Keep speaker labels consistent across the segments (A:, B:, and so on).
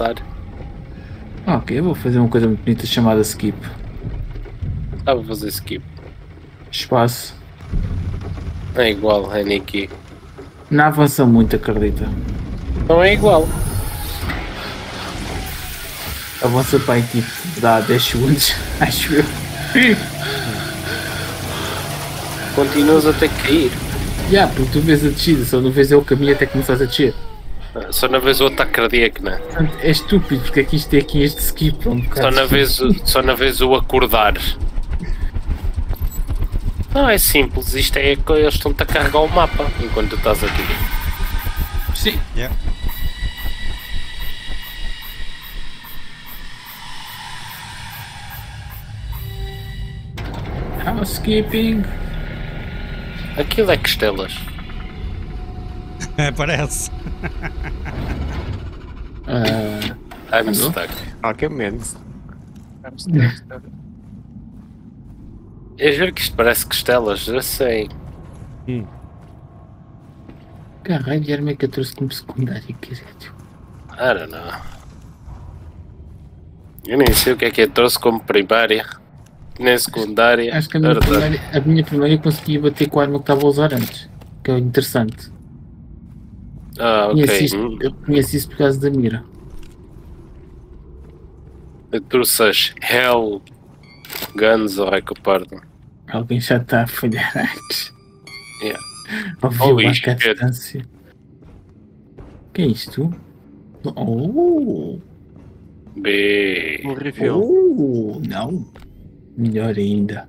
A: a dançar.
B: Ok, eu vou fazer uma coisa muito bonita chamada skip.
A: Estava a fazer skip.
B: Espaço.
A: É igual, é Nikki.
B: Não avança muito, acredita.
A: Não é igual.
B: Avança para aí tipo, dá 10 segundos, acho eu.
A: Continuas a que cair.
B: Já, porque tu vês a descida, só não vês é o caminho até começares a descer.
A: Só na vez o ataque cardíaco, né?
B: Portanto, é estúpido, porque aqui isto é aqui este skip. É um
A: Só na vez, o- só na vez o acordar. Não, é simples. Isto é que eles estão-te a carregar o mapa enquanto tu estás aqui.
B: Sim.
C: Yeah.
B: Housekeeping.
A: Aquilo é costelas.
C: É, parece.
B: Ah,
A: I'm stuck.
D: Obviamente.
A: Eu juro que isto parece costelas, eu sei.
B: caralho, já era que eu trouxe como secundário. Que é, tipo,
A: I don't know. Eu nem sei o que é que eu trouxe como primária. Nem secundária.
B: Acho que a minha, primeira, a minha primeira eu consegui bater com a arma que estava a usar antes. Que é o interessante.
A: Ah,
B: Conheci
A: ok.
B: isto-
A: Hum.
B: eu conheci isso por causa da mira.
A: Eu trouxe as Hell Guns ou Recopardo.
B: Alguém já está a falhar antes.
A: Yeah.
B: Ouviu
A: Holy
B: a marca à
A: shit.
B: distância. que é isto? Oh!
A: B.
B: Oh! Não! Melhor ainda.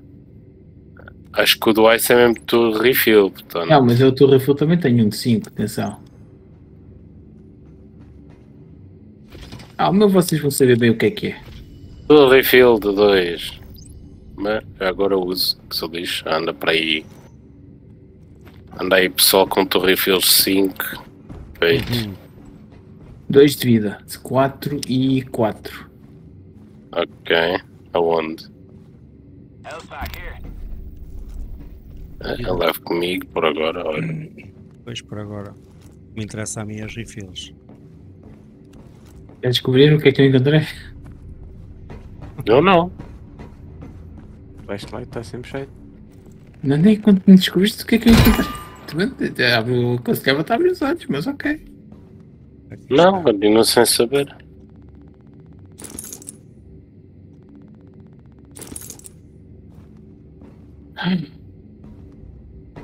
A: Acho que o do Ice é mesmo tudo refill, portanto.
B: Não, mas eu estou refill também tenho um de 5, atenção. Ah, o meu vocês vão saber bem o que é que é.
A: Tudo refill de 2. Mas agora uso, que sou lixo. Anda para aí. Anda aí pessoal com tu refills 5. Feito.
B: 2 de vida, 4 e 4.
A: Ok. Aonde? É, Eu levo comigo por agora, olha.
C: Pois por agora. Me interessa a mim as refills.
B: Já descobriram o que é que eu encontrei?
A: Eu não.
D: O flashlight está sempre cheio.
B: Não nem quando me descobriste o que é que eu encontrei. Eu aconselhava a abrir os olhos, mas ok.
A: Não, continuo sem saber.
B: Ai.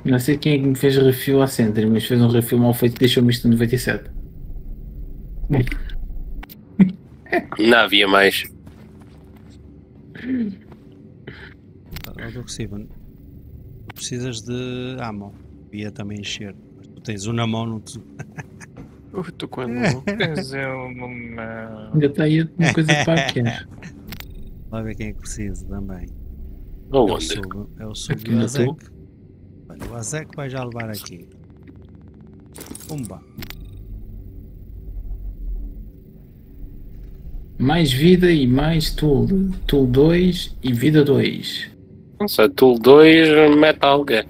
B: Não sei quem é que me fez refil à Sentry, mas fez um refil mal feito e deixou-me isto no 97.
A: Não havia mais.
C: Ó, Dr. Steven, tu precisas de ammo. Ia também encher. Mas tu tens um na mão, não te...
D: Eu estou com ele.
E: Mas é uma.
B: Ainda está aí uma coisa para aqui.
C: Vai ver quem é que precisa também. É o
A: Aonde?
C: sub, é o sub
B: Aqui
C: do Azek. Olha, o Azek vai já levar aqui. Pumba.
B: Mais vida e mais tool. Tool 2 e vida 2.
A: Não sei, Tool 2, Metal Gear.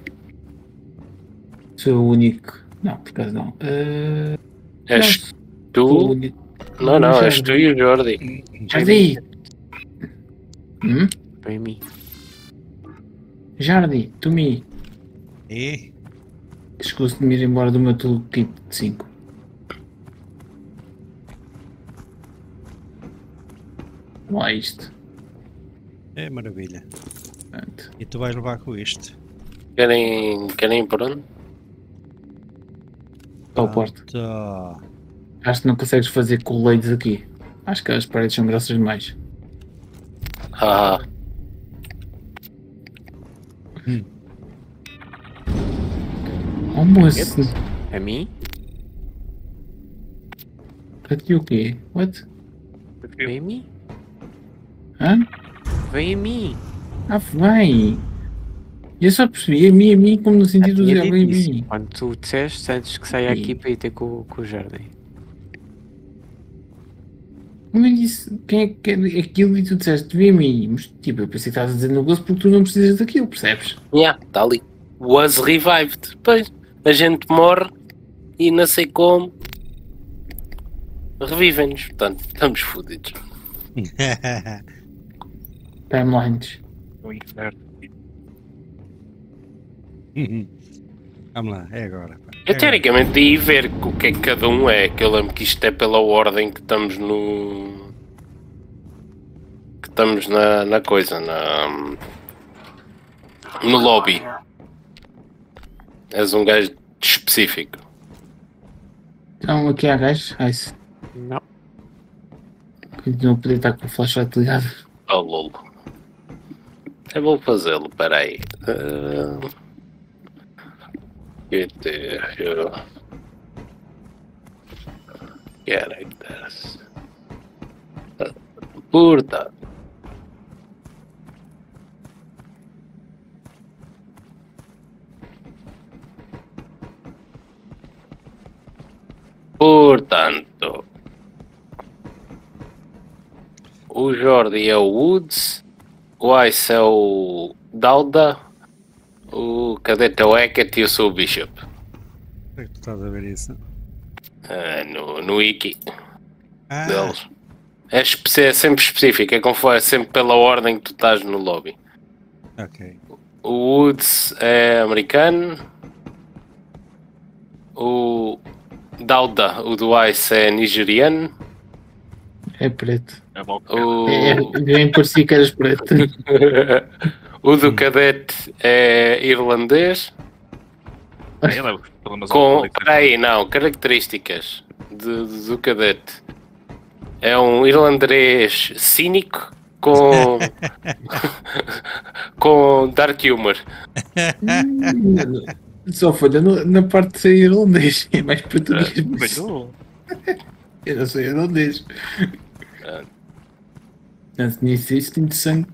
B: Sou o único. Não, por acaso não. Uh,
A: És tu? Não, não, és tu e o Jordi.
B: Jardim! Hum?
D: Para mim.
B: Jardim, to me.
C: E
B: Escuso de me ir embora do meu toolkit de 5. Lá isto.
C: é maravilha.
B: Pronto.
C: E tu vais levar com isto.
A: Querem, querem ir por onde?
B: Ao porto. Acho que não consegues fazer colades aqui. Acho que as paredes são grossas demais.
A: Ah,
B: Oh moço,
D: A mim?
B: aqui o quê? What?
D: A mim.
B: Hã?
D: Vem a mim.
B: Ah, vai! Eu só percebi a mim, a mim, como no sentido de alguém
D: dito
B: a
D: isso.
B: mim.
D: Quando tu disseste antes que saia aqui para ir ter com, com o Jardim.
B: Como eu disse, quem é que quer aquilo e tu disseste, vê a mim. Mas, tipo, eu pensei que estavas a dizer no gosto porque tu não precisas daquilo, percebes?
A: yeah, está ali. Was revived. Depois a gente morre e não sei como. revivem-nos. Portanto, estamos fodidos.
B: Timelines.
E: Inferno.
C: Vamos lá, é agora. pá. É
A: Eu teoricamente ia ver o que é que cada um é, que eu lembro que isto é pela ordem que estamos no. que estamos na, na coisa, na. no lobby. És um gajo específico.
B: Então aqui há gajos. Ah, isso.
D: Não.
B: Continuo a poder estar com o flashlight ligado.
A: Oh lol. Vou fazê-lo, peraí. Uh... GT. Characters. Portanto. Portanto, o Jordi é o Woods, o Ice é o Dauda, o Cadete é o Hackett e eu sou o Bishop.
C: Onde é que tu estás a ver isso?
A: Ah, no, no Wiki
C: Ah,
A: deles. É, é sempre específico, é conforme é sempre pela ordem que tu estás no lobby.
C: ok.
A: O Woods é americano. O Dauda, o do Ice é nigeriano.
B: É preto.
E: É logo.
A: O,
B: É, bem parecia que eras preto.
A: o do Cadete é irlandês.
E: É
A: Com. Peraí, não, características de- de- do Cadete. É um irlandês cínico com. com dark humor.
B: Só falha no- na parte de ser irlandês. É mais português. mas
E: Melhor.
B: Eu não sou irlandês. Portanto, nisso de sangue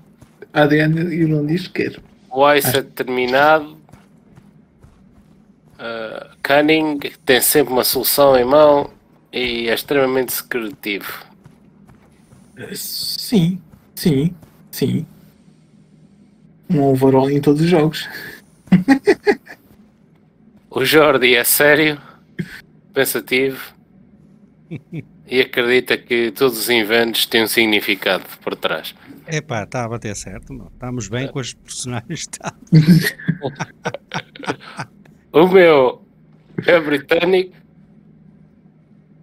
B: ADN irlandês quer.
A: O Ice é determinado. Uh, cunning tem sempre uma solução em mão e é extremamente secretivo.
B: Sim, sim, sim. Um overall em todos os jogos.
A: O Jordi é sério, pensativo e acredita que todos os inventos têm um significado por trás.
C: Epá, está a bater certo, meu. Estamos bem com os personagens. Tá.
A: O meu é britânico,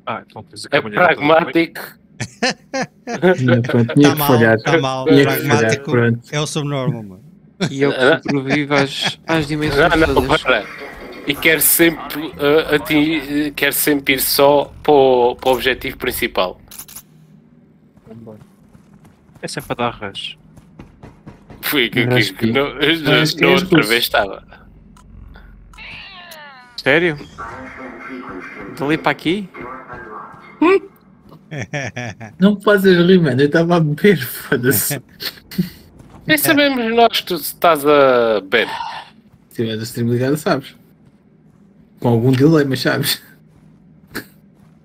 E: Ah, então
A: é
E: toda
A: pragmático,
B: Pronto, tinha
C: Está
B: que
C: mal,
B: falhar.
C: está mal.
B: Tinha que falhar,
C: Pragmático é o subnormal, mano.
D: E eu que sobrevivo às, às dimensões
A: não, não, para. E quer sempre, uh, atingir- quer sempre ir só para o, para o objetivo principal.
E: É sempre a dar rush.
A: Fui que, que, que não, não outra vez estava.
D: Sério? Dali para aqui?
B: Não fazes rir, mano. Eu estava a beber, foda-se.
A: Nem sabemos nós que tu estás a beber.
B: Se tiveres a stream ligada, sabes. Com algum delay, mas sabes.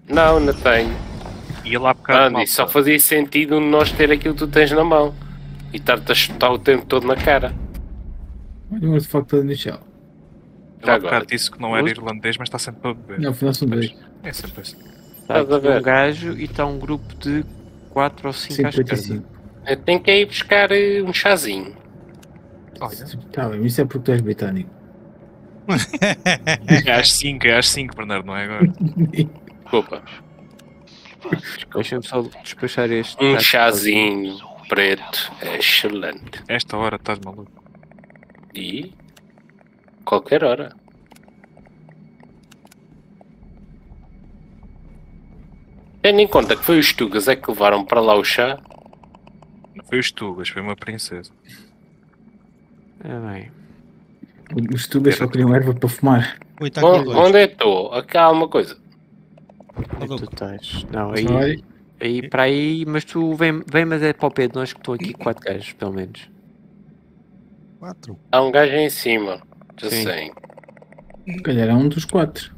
A: Não, não tenho.
E: E lá bocado
A: Andy,
E: malta.
A: só fazia sentido nós ter aquilo que tu tens na mão e estar-te a chutar o tempo todo na cara.
B: Olha um artefacto chão.
E: Ele há
A: Agora.
E: bocado disse que não era irlandês, mas está sempre a beber.
B: Não, afinal são dois.
E: É sempre assim.
D: Está
A: Estás a
D: aqui
A: ver?
D: um gajo e está um grupo de 4 ou 5 à esquerda.
B: 155.
A: Eu tenho que ir buscar eh, um chazinho.
E: Olha,
B: Tá bem, isso é porque tu és britânico.
E: É às 5, é às 5, Bernardo, não é agora?
A: Desculpa.
D: Deixa-me só despachar este.
A: Um chazinho preto é excelente.
E: Esta hora estás maluco.
A: E qualquer hora. Tendo em conta que foi os Tugas é que levaram para lá o chá,
E: Não foi os Tugas, foi uma princesa.
D: É bem.
B: Os tubas só queriam erva para fumar.
C: Está aqui
A: onde, onde é que estou? Aqui há uma coisa.
D: Onde é que tu estás? Não, aí, aí para aí, mas tu vem, vem mas é para o pé de nós que estou aqui 4 gajos, pelo menos.
C: Quatro.
A: Há um gajo aí em cima. Já
D: Sim.
A: sei.
B: se calhar é um dos quatro.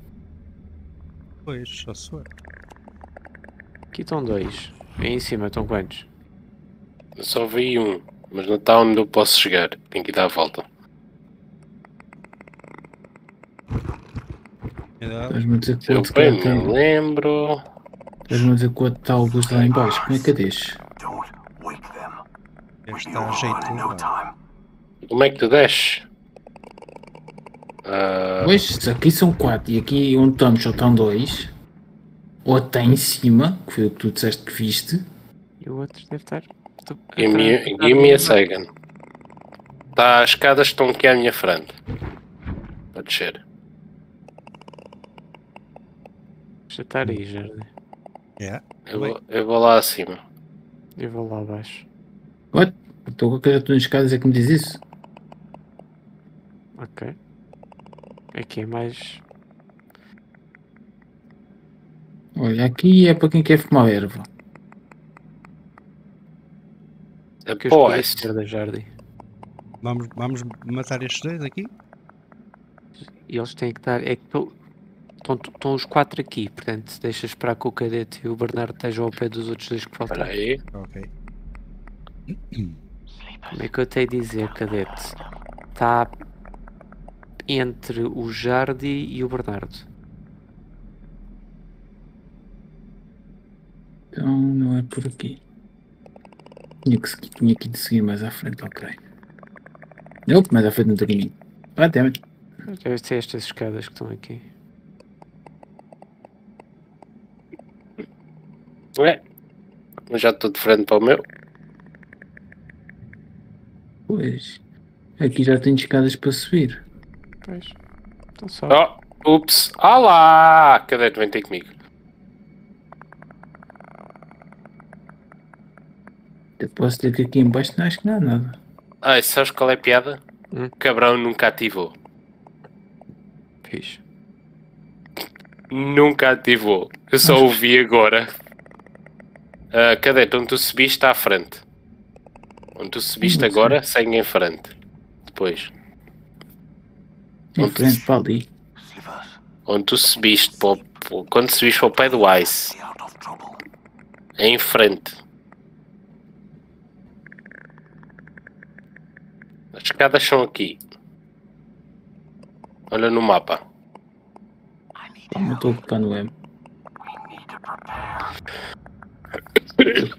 C: Pois, só sou.
D: Aqui estão dois. Aí em cima estão quantos?
A: Eu só vi um, mas não está onde eu posso chegar. Tenho que ir dar a volta.
B: Estás-me a dizer que o
A: Eu
B: outro
A: bem me lembro.
B: Estás-me a dizer que o outro está o Augusto lá em baixo. Como é que eu deixo?
C: Deve estar a jeito. agora.
A: Como é que tu desces? Ah,
B: Pois, aqui são quatro e aqui onde estamos só estão dois. Ou está em cima, que foi o que tu disseste que viste.
D: E o outro deve estar. tu-
A: give me, give me a second. Tá, as escadas estão aqui à minha frente. Pode descer.
D: Deixa estar aí, Jardim.
C: É.
A: Eu vou, eu vou lá acima.
D: Eu vou lá abaixo.
B: Estou com a cara nas escadas é que me diz isso.
D: Ok. Aqui é mais.
B: Olha, aqui é para quem quer fumar erva.
D: que eu escolhi a
A: Após.
D: esquerda, Jardim.
C: Vamos, vamos matar estes dois aqui?
D: E eles têm que estar. É que estão, estão os quatro aqui, portanto, se deixa esperar que o cadete e o Bernardo estejam ao pé dos outros dois que
A: Espera
D: faltam.
A: aí.
C: Ok.
D: Como é que eu tenho a dizer, cadete? Está entre o Jardim e o Bernardo.
B: Então não é por aqui. Tinha que, seguir- tinha que ir de seguir mais à frente, ok. Não, mais à frente no caminho. Ah, damn it.
D: Deve ser estas escadas que estão aqui.
A: Ué, já estou de frente para o meu.
B: Pois. Aqui já tenho escadas para subir.
D: Pois. Então só.
A: Oh, ups. Olá! Cadete, vem ter comigo.
B: Eu posso dizer que aqui em baixo não acho que não há nada.
A: Ai, sabes qual é a piada?
D: Hum?
A: O cabrão nunca ativou.
D: Fixe.
A: Nunca ativou. Eu só ouvi agora. Ah, cadete, onde tu subiste está à frente. Onde tu subiste agora, segue em frente. Depois.
B: Em
A: Onde-
B: frente para ali.
A: Onde tu subiste, para o- quando subiste para o pé do Ice. Em frente. As escadas são aqui. Olha no mapa.
B: Não estou a no M.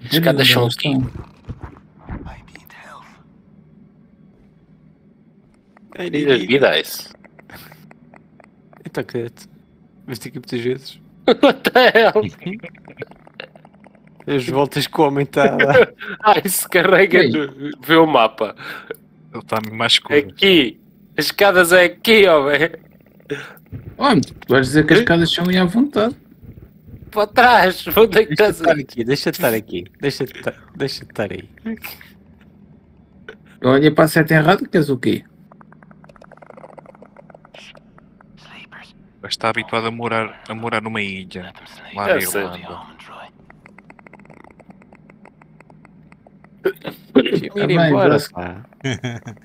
A: As escadas são
B: Elas
A: aqui.
B: estão.
A: Vida de vida, Ice.
D: Então, cadete. Viste aqui muitas vezes.
A: What the hell?
D: As voltas que o homem está a dar.
A: Ice carrega, vê o mapa.
E: Ele está mais escuro.
A: Aqui. As escadas é aqui, homem.
B: Oh, tu vais dizer que as escadas são aí à vontade.
A: Para trás. Onde é que
D: Deixa
A: estás
D: estar aqui, deixa de estar aqui. Deixa de estar, deixa de estar aí.
B: Olha para a seta errada, queres o quê?
E: Está habituado a morar, a morar numa ilha. Lá na. Irlanda.
D: Deixa-me ir embora,
B: braço.
D: pá.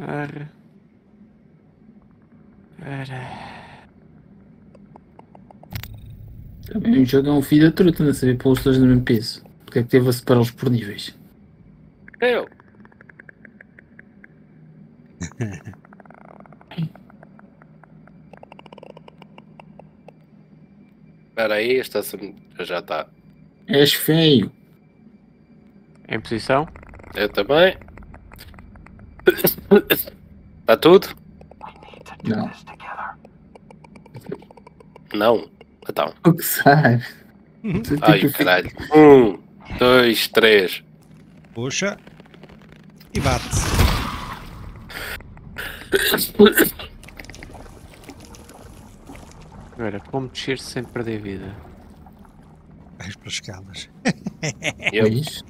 D: Ora. Ora.
B: Também o jogo é um filho da truta, não saber pôr os dois no mesmo peso. Porque é que teve a separá-los por níveis?
A: Eu. Espera aí, esta se- já está.
B: És feio.
D: Em posição?
A: Eu também. Está tudo?
B: Não.
A: Não. Então.
B: O que sabe?
A: Ai, caralho. Um, dois, três.
C: Puxa. E bate.
D: Agora, como descer sem perder vida?
C: Vais para as escadas.
A: Eu.
B: Pois.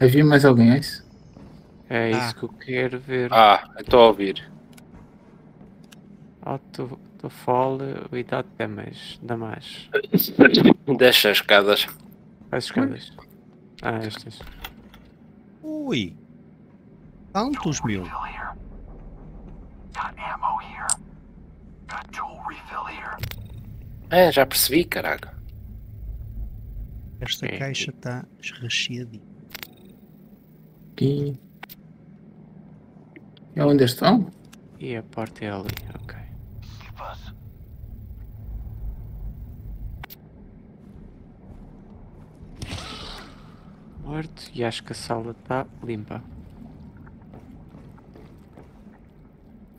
B: Havia mais alguém, é isso?
D: É isso
C: Ah.
D: que eu quero ver.
A: Ah, estou a ouvir.
D: Auto, fall without damage. Dá mais.
A: Deixa as escadas.
D: As escadas. Ah, estas.
C: Ui. Tantos mil.
A: É, já percebi, caralho.
C: Esta
D: É.
C: caixa está esrecheadinha.
B: Aqui. É onde estão?
D: E a porta é ali, problemas. Morto e acho que a sala está limpa.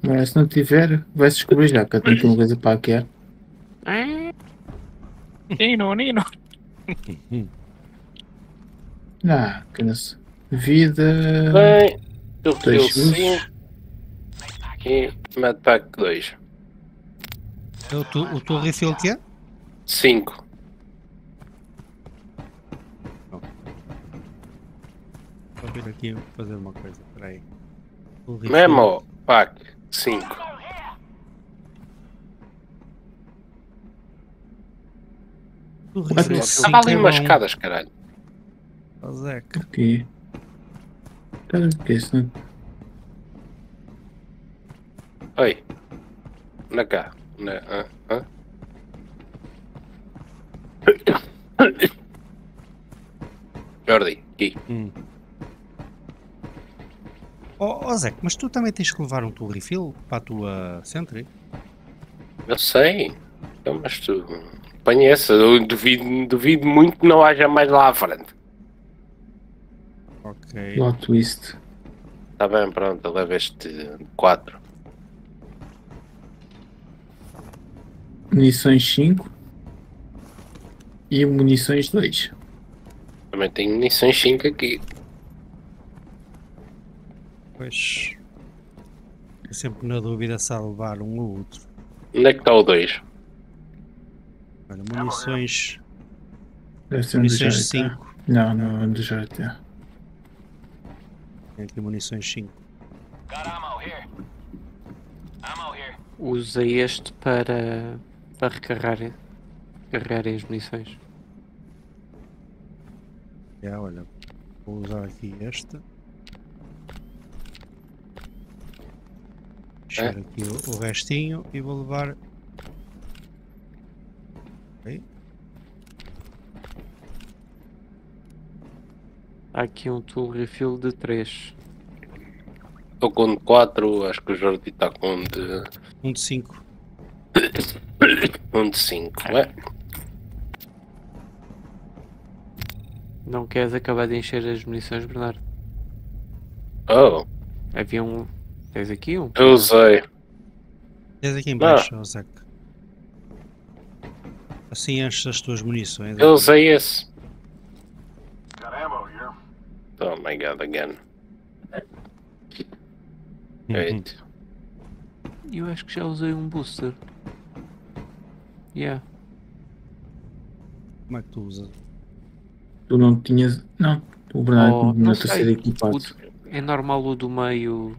B: Mas se não tiver, vai-se descobrir já que eu tenho alguma coisa para hackear. É.
E: Nino, Nino.
B: Ah, que não sei. Vida.
A: Bem, eu
B: retiro
A: 5 e mete 2.
C: O, tu, o teu refill que é?
A: 5.
C: Vou vir aqui fazer uma coisa. Espera aí. O refill-
A: Memo, pack 5.
C: O refill
A: Estava ali
C: cinco é
A: umas escadas, caralho.
C: Zeca.
B: Aqui. Espera, que isso.
A: Oi. Na cá. Na, hã? Hã? Jordi, aqui.
C: Hum. Ó oh, Zeca, mas tu também tens que levar um teu refill para a tua Sentry?
A: Eu sei. Então, mas tu essa. Eu duvido, duvido muito que não haja mais lá à frente.
C: Ok.
B: Plot twist.
A: Está bem, pronto, eu levo este 4.
B: Munições 5. E munições 2.
A: Também tenho munições 5 aqui.
C: Pois. Eu sempre na dúvida se há de levar um ou outro.
A: Onde é que está o 2?
C: Olha, munições.
B: Deve ser
C: Munições
B: Jardim.
C: 5.
B: Não, não, um do Jardim.
C: Tem aqui munições 5.
D: Usa este para, para recarregar, recarregarem as munições.
C: Já, olha. Vou usar aqui este. Deixar aqui o, o restinho e vou levar. Ok.
D: Há aqui um tool refill de 3.
A: Estou com 4, acho que o Jordi está com um de,
C: Um de 5.
A: um de 5, é?
D: Não queres acabar de encher as munições, Bernardo?
A: Oh,
D: Havia um. Tens aqui um?
A: eu usei.
C: Tens aqui em baixo, ó Zeca. Assim enches as tuas munições.
A: Eu usei esse. Oh my god, again.
C: Uhum.
D: Eu acho que já usei um booster. Yeah.
C: Como é que tu usas?
B: Tu não tinhas. Não, o Bernardo
D: Oh,
B: não
D: não
B: está a
D: sei.
B: ser equipado.
D: É normal o do meio.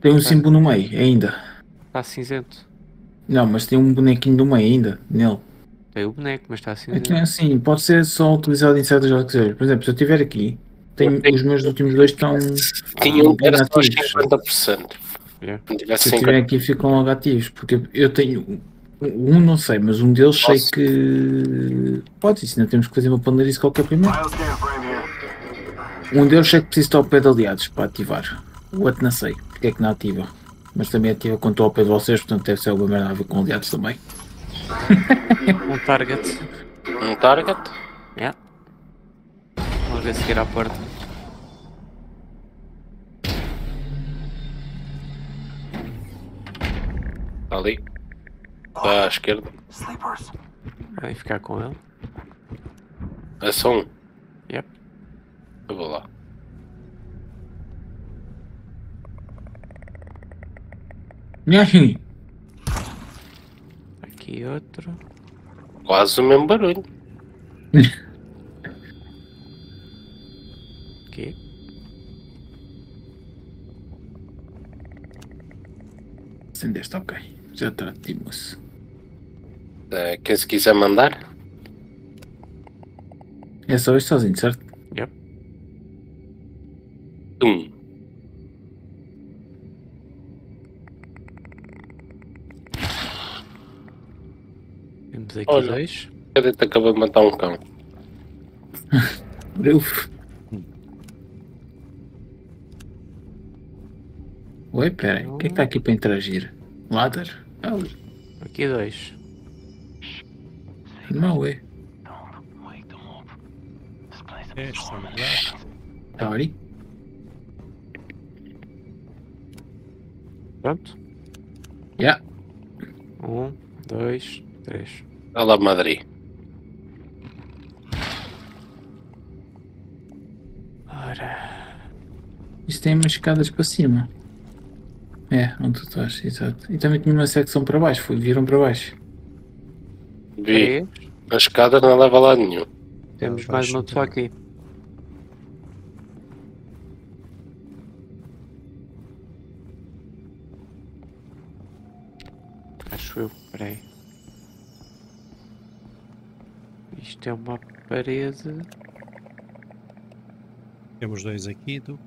B: Tem um símbolo no meio ainda.
D: Está cinzento.
B: Não, mas tem um bonequinho no meio ainda, nele.
D: Tem o boneco, mas está
B: Então é
D: cinzento.
B: assim, pode ser só utilizado em certas jogos. Por exemplo, se eu estiver aqui, tenho, os meus últimos dois estão.
A: Tinha um que era só
B: inativos.
A: 50%.
D: Yeah.
A: Se
B: eu
A: 50%.
B: estiver aqui, ficam logo ativos. Porque eu tenho. Um não sei, mas um deles sei
A: Posso?
B: que. Pode, isso ainda temos que fazer uma panelarice qualquer primeiro. Um deles sei que precisa estar ao pé de aliados para ativar. O outro não sei porque é que não ativa. Mas também ativa quando estou ao pé de vocês, portanto deve ser alguma merda a ver com aliados também.
D: Um target.
A: Um target.
D: Yeah. Vamos ver seguir à porta.
A: Está ali. À esquerda.
D: Vai ficar com ele.
A: É só um.
D: Yep.
A: Eu vou lá.
B: Nhahi!
D: Aqui outro.
A: Quase o mesmo barulho.
D: Aqui.
B: Acendeste, ok. Já tratimos.
A: Eh, quem se quiser mandar.
B: É só isto sozinho, certo?
A: Um.
D: Temos aqui
A: Olha.
D: dois.
A: Cadê te acabou de matar um cão?
B: Uf. Oi, peraí. O que é que está aqui para interagir? Ladder? Ah,
D: Aqui dois.
B: não é.
C: É, está lugar.
B: Tori.
D: Pronto.
B: Yeah.
D: Um, dois, três.
A: Olá, Madrid.
D: Ora.
B: Isto tem umas escadas para cima. É, onde tu estás, exato. E também tinha uma secção para baixo, foi, viram para baixo.
A: Vi.
D: Três.
A: A escada não leva a lado nenhum.
D: Temos
C: Tá,
D: mais
C: faz
D: uma pessoa
C: sentido.
D: aqui. Acho eu, peraí. Isto é uma parede.
C: Temos dois aqui, tu.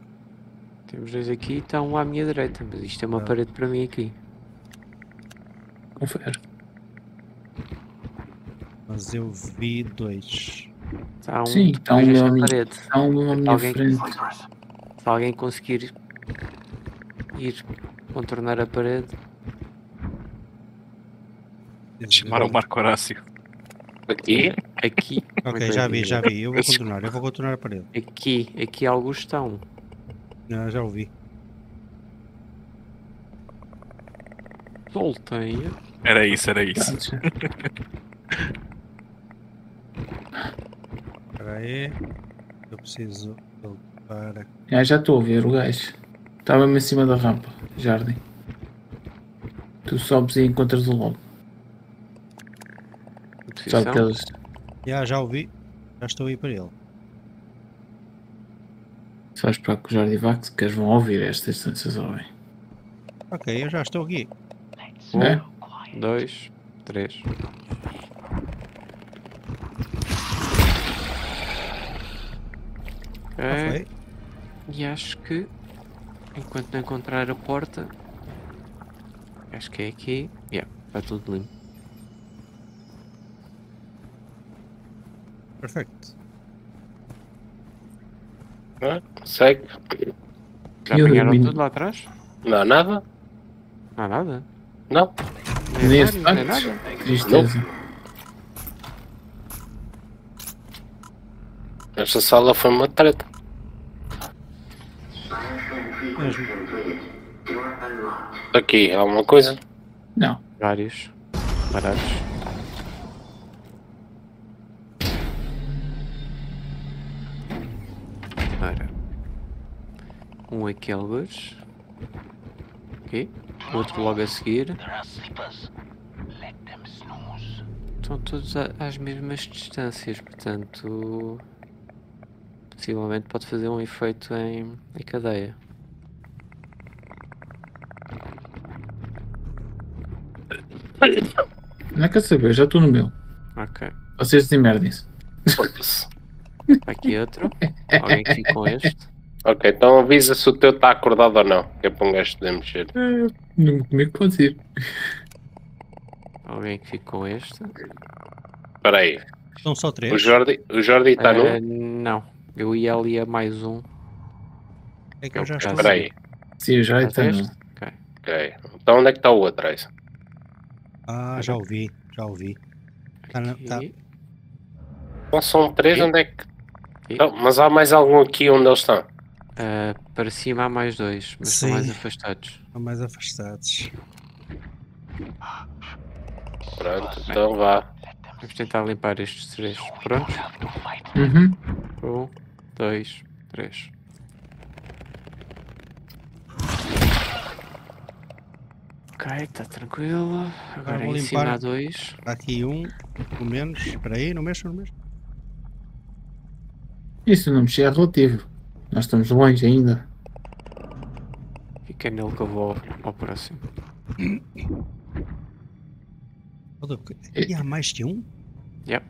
D: Temos dois aqui e está um à minha direita, mas isto é uma
C: Ah.
D: parede para mim aqui.
B: Confere.
C: Mas eu vi dois.
D: Está um
B: Sim, está um meu amigo.
D: parede.
B: Há uma à minha
D: Alguém-
B: frente.
D: Se alguém conseguir ir contornar a parede,
E: Chamar o Marco Horácio.
A: Aqui?
D: aqui.
C: Ok, já vi, já vi. Eu vou continuar, eu vou continuar a parede.
D: Aqui, aqui alguns estão.
C: Não, já ouvi.
D: Soltem.
E: Era isso, era isso.
C: Espera aí. Eu preciso voltar
B: Ah, já estou a ver o gajo. Estava mesmo em cima da rampa, jardim. Tu sobes e encontras o logo. Sabe que eles.
C: Já, já ouvi. Já estou aí para ele.
B: Só esperar que o jardim vá, que eles vão ouvir estas distâncias bem.
C: Ok, eu já estou aqui.
B: É?
D: Um, dois, três.
C: Foi?
D: e acho que enquanto não encontrar a porta, acho que é aqui. Yeah, está tudo limpo.
C: Perfeito.
A: Ah, Segue.
D: Já
B: Eu
D: apanharam
B: domino.
D: tudo lá atrás?
A: Não há nada?
D: Não há nada?
A: Não.
D: Nem
B: Neste
D: armários, nem nada?
B: tristeza.
A: Esta sala foi uma treta.
C: Mesmo.
A: Aqui, há alguma coisa?
B: Não.
D: Vários. Baratos. Ora. Um aqui alguns. Ok. Outro logo a seguir. Estão todos às mesmas distâncias, portanto. Possivelmente pode fazer um efeito em, em cadeia.
B: Não quer saber, já estou no meu.
D: Ok.
B: Vocês desemmerdem-se.
A: Foda-se.
D: Está aqui outro. Alguém que fique com este.
A: Ok, então avisa se o teu está acordado ou não. Que é para um gajo poder mexer.
B: Não comigo pode ir.
D: Alguém que fique com este.
A: Espera aí.
C: São só
A: O
C: três.
A: Jordi o Jordi está
D: Eh,
A: no.
D: Não. Eu ia ali a mais um.
C: É que eu já estou.
A: Espera aí.
B: Sim, já
D: Já
B: está no.
A: Ok. Então onde é que está o outro? aí?
C: Ah, já ouvi, já ouvi. Tá na- tá.
A: Então são três,
D: Aqui.
A: onde é que. Então, mas há mais algum aqui onde eles estão?
D: Eh, para cima há mais dois, mas estão
C: Sim.
D: mais afastados.
C: Estão mais afastados.
A: Pronto, então vá.
D: Vamos tentar limpar estes três. Prontos?
B: Uhum.
D: Um, dois, três. Ok, está tranquilo. Agora em cima há dois.
C: Está aqui um, pelo menos. Espera aí, não mexo, não mexo.
B: Isso não mexer é relativo. Nós estamos longe ainda.
D: Fica nele que eu vou ao, próximo.
C: E há mais que um?
D: Yep.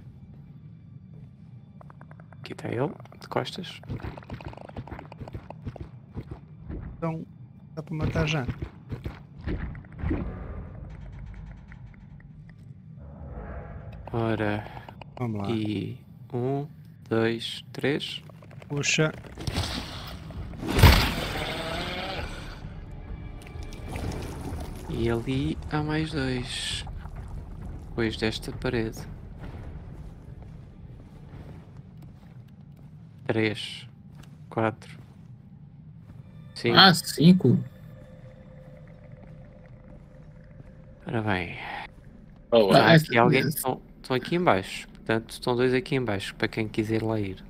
D: Aqui está ele, de costas.
C: Então dá para matar já.
D: Ora,
C: Vamos lá.
D: e um, dois, três.
C: Puxa.
D: E ali há mais dois. Depois desta parede. 3, 4, 5.
B: Ah, 5.
D: Ora bem.
A: Oh,
B: Ah,
D: Aqui alguém. Estão, estão aqui em baixo. Portanto, estão dois aqui em baixo. Para quem quiser lá ir.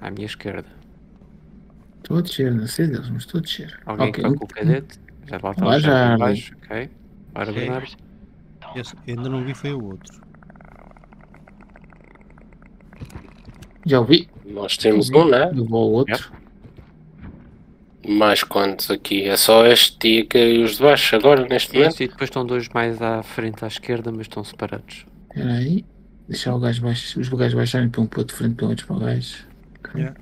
D: À minha esquerda.
B: Estou a descer, não sei deles, mas estou a descer.
D: Alguém
B: Ok.
D: que está com o cadete. Já lá está
B: Lá
D: o
B: já,
D: baixo. Ok. Ora,
C: Ok.
D: Bernardo.
C: Esse ainda não vi, foi o outro.
B: Já ouvi.
A: Nós temos um, né?
B: Eu vou ao outro.
A: Mais quantos aqui? É só este e e os de baixo agora, neste momento?
D: Isso, e depois estão dois mais à frente à esquerda, mas estão separados.
B: Espera aí. Deixar o gajo baixo, os gajos baixarem para um para o outro frente para outros para o gajo.
C: Yeah.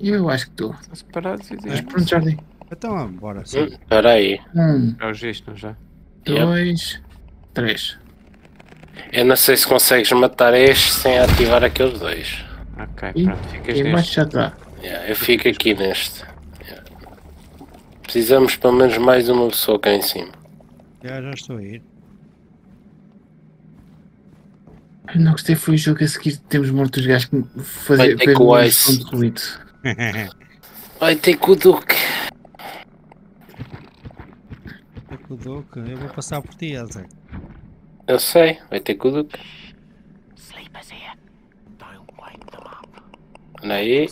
B: Eu acho que estou.
D: Estão separados e
B: Mas pronto, Jordi.
C: Então, ah, bora
A: Espera aí.
B: Um,
D: Já os viste, não já?
A: Yep.
B: dois, três.
A: Eu não sei se consegues matar este sem ativar aqueles dois.
D: Ok,
B: E-
D: pronto. Ficas
B: E embaixo
D: neste.
B: já.
A: Yeah, eu fico aqui neste. Yeah. Precisamos pelo menos mais uma pessoa cá em cima.
C: Já, já estou a ir.
B: Eu não gostei foi o jogo a seguir. Temos morto os gajos que
A: Vai
B: fazer
A: ter
B: fez
A: que o Ice. Vai ter com o Duque.
C: É que o Duque, eu vou passar por ti, Elza.
A: Eu sei, vai ter com o.
F: Sleepers here. Don't wake them up.
A: Olha aí.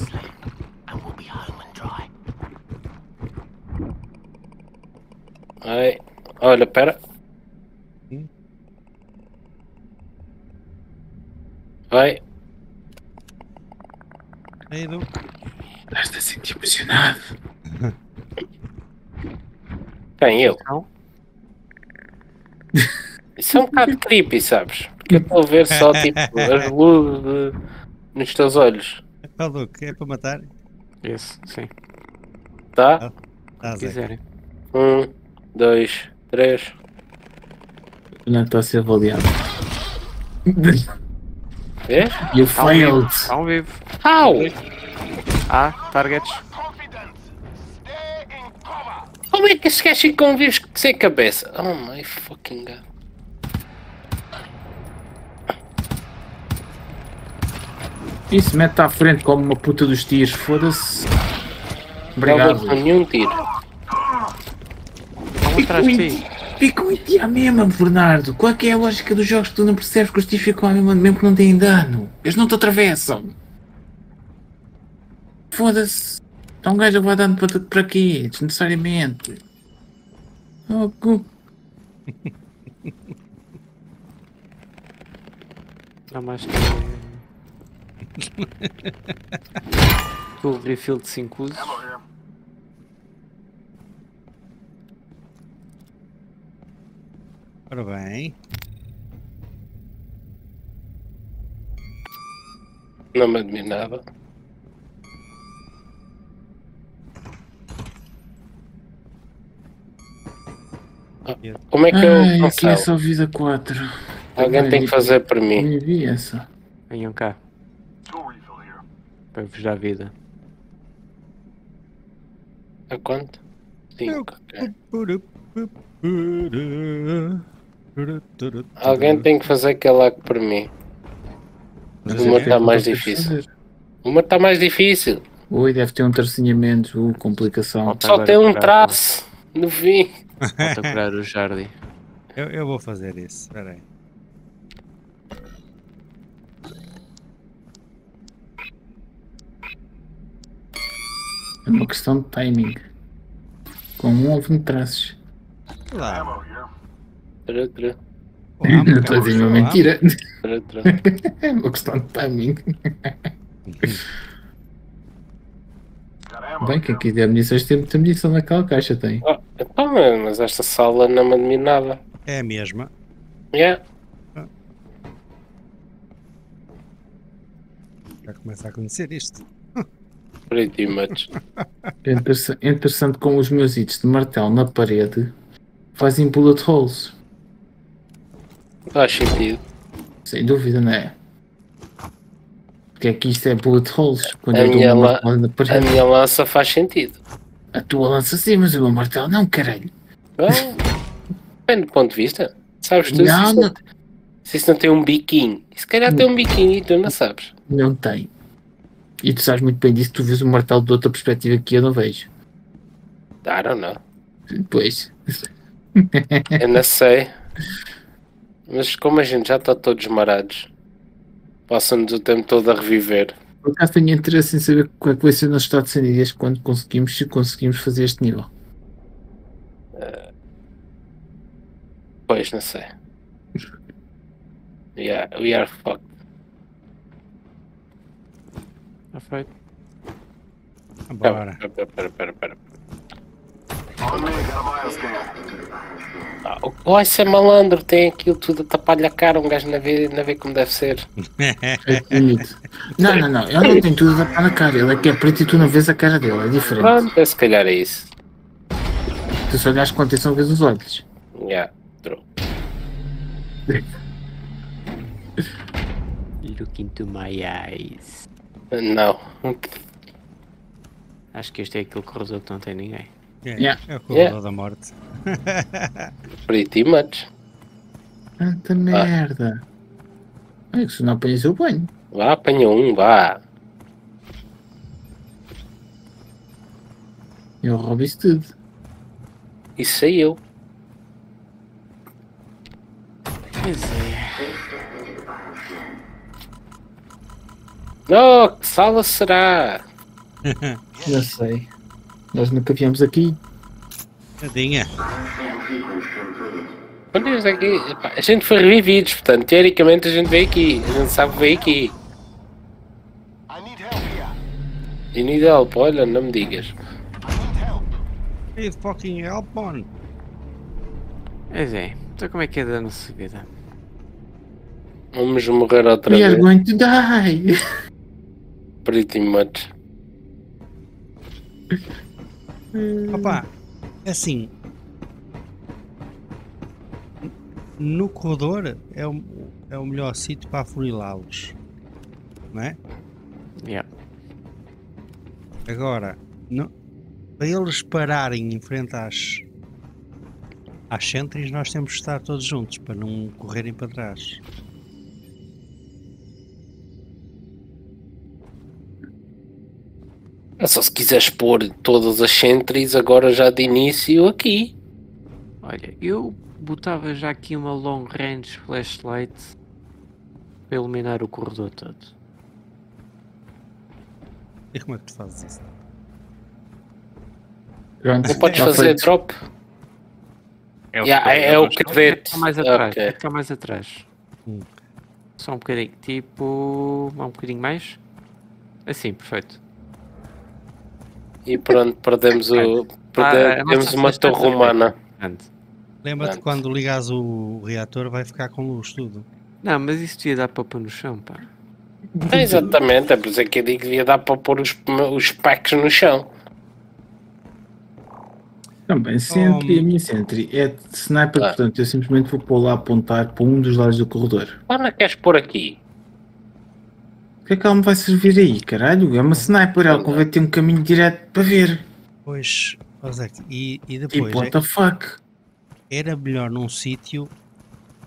F: And we'll be home and dry.
A: Vai. Olha, pera.
C: Hum?
A: Vai.
C: Aí, Duque.
B: Estás a sentir emocionado.
A: Quem? Eu?
D: Não?
A: Isso é um bocado creepy, sabes? Porque eu estou a ver só tipo as luzes de- nos teus olhos.
C: Ó, Duque, é para matar?
D: Esse, sim.
A: Tá?
C: Tá,
D: Se
C: Zé.
D: quiserem.
A: Um, dois, três.
B: Não está a ser avaliado.
A: Vês?
B: You
D: Está ao vivo.
B: failed.
D: Está ao vivo.
A: Au!
D: Ah, targets.
A: Como é que esse gajo fica com vírus sem cabeça? Oh my fucking god.
B: Isso mete à frente como uma puta dos tiros. Foda-se.
A: Não
B: Obrigado.
A: deu nenhum tiro.
D: Estão atrás de ti.
B: Ficam em ti à mesma, Bernardo. Qual é que é a lógica dos jogos que tu não percebes que os ficam à mesma, mesmo que não têm dano? Eles não te atravessam. Foda-se. Então um gajo vai dando para, para quê? Desnecessariamente. Oh, cu-
D: Não mais que. De 5 usos.
C: Ora bem.
A: Não me admirava. Como é que é
B: eu. Aqui é só vida 4.
A: Alguém tem que fazer para mim.
B: Vi essa.
D: Venham cá. Para vos dar vida.
A: A quanto? 5. Alguém tem que fazer aquela por mim.
B: Mas
A: Uma
B: é que
A: tá
B: é
A: mais difícil. Uma está mais difícil.
B: Ui, deve ter um tracinhamento, uh, complicação.
A: Só
D: agora
A: tem um traço no fim.
D: Falta curar o Jardim.
C: Eu, eu vou fazer isso. Espera aí.
B: É uma questão de timing. Com um ou 20 traços.
C: Lá.
A: Tra,
B: estou a dizer uma mentira.
A: tra, tra.
B: É uma questão de timing. Bem, quem quiser munições tem muita munição naquela caixa, tem.
A: Ah, então, mas esta sala não me admirava.
C: É a mesma.
A: Yeah.
C: Já começa a conhecer isto.
A: Pretty much.
B: É interessa- é interessante como os meus hits de martelo na parede fazem bullet holes.
A: Faz sentido.
B: Sem dúvida, não é? Porque é que isto é bullet holes? Quando
A: A
B: eu dou
A: minha
B: uma
A: la- A minha lança faz sentido.
B: A tua lança sim, mas o meu martelo não, caralho.
A: Bem, do ponto de vista. Sabes tu se,
B: Não,
A: isso
B: não.
A: não, se isso não tem um biquinho. Se calhar tem um biquinho e tu não sabes.
B: Não tem. E tu sabes muito bem disso, tu vês o martelo de outra perspectiva que eu não vejo.
A: I don't know.
B: Pois.
A: Eu não sei. Mas como a gente já está todos marados, passam-nos o tempo todo a reviver.
B: Por acaso tenho interesse em saber qual é que vai ser o nosso estado de sanidez quando conseguimos, se conseguimos fazer este nível.
A: Pois, não sei. Yeah, we are fucked.
D: Está feito.
C: Bora.
A: Pera, pera, pera, pera, pera. Ah, o que vai ser malandro, tem aquilo tudo a tapar-lhe a cara, um gajo não vê, não vê como deve ser.
B: É bonito. Não, não, não. Ele não tem tudo a tapar na cara. Ele é que é preto e tu não vês a cara dele. É diferente.
A: Pronto, é, se calhar é isso.
B: Tu só olhas com atenção vês os olhos.
A: Yeah, true.
D: Look into my eyes.
A: Não.
D: Acho que este é aquele corredor que não tem ninguém.
C: É,
B: Yeah.
C: é o corredor
A: Yeah.
C: da morte.
A: Pretty much.
B: Tanta merda. Olha que se não apanhas o banho.
A: Vá, apanha um, vá.
B: Eu roubo isso tudo.
A: Isso sei eu.
D: Pois é.
A: Oh, que sala será?
B: Já sei. Nós nunca viemos aqui.
C: Tadinha.
A: Quando é aqui? Epá, A gente foi revividos, portanto, teoricamente a gente veio aqui. A gente sabe que veio aqui.
F: I need help here.
A: Need help, olha, não me digas.
F: I need help.
C: Need fucking help on.
D: Pois é. Então como é que é da nossa vida?
A: Vamos morrer outra
B: We are
A: vez.
B: going to die.
A: Pretty much.
C: Opa, é assim. No corredor é o, é o melhor sítio para afunilá-los. Não é?
D: Yeah.
C: Agora, no- para eles pararem em frente às, às sentries, nós temos que estar todos juntos para não correrem para trás.
A: É só se quiseres pôr todas as sentries agora já de início aqui.
D: Olha, eu botava já aqui uma long range flashlight para iluminar o corredor todo.
C: E como é que tu fazes isso?
A: Não podes fazer
B: feito.
A: drop?
E: É o,
A: Yeah, é, é o cadete.
D: Está mais atrás,
A: Ok.
D: está mais atrás.
C: Hum.
D: Só um bocadinho, tipo, um bocadinho mais. Assim, perfeito.
A: E pronto, perdemos o.
D: Ah,
A: Perdemos
D: mas
A: uma torre humana.
C: Lembra-te quando ligas o reator vai ficar com luz tudo.
D: Não, mas isso devia dar para pôr no chão, pá.
A: É, exatamente, é por isso é que eu digo que devia dar para pôr os, os packs no chão.
B: Também, Sentry,
C: Um,
B: a minha Sentry é de sniper,
A: Ah.
B: portanto eu simplesmente vou pôr lá apontar para um dos lados do corredor.
A: Quando é que queres pôr aqui?
B: O que é que ela me vai servir aí, caralho? É uma sniper, ela convém ter um caminho direto para ver.
C: Pois, Zé, e, e
B: Tipo,
C: depois
B: what
C: é-
B: the fuck?
C: era melhor num sítio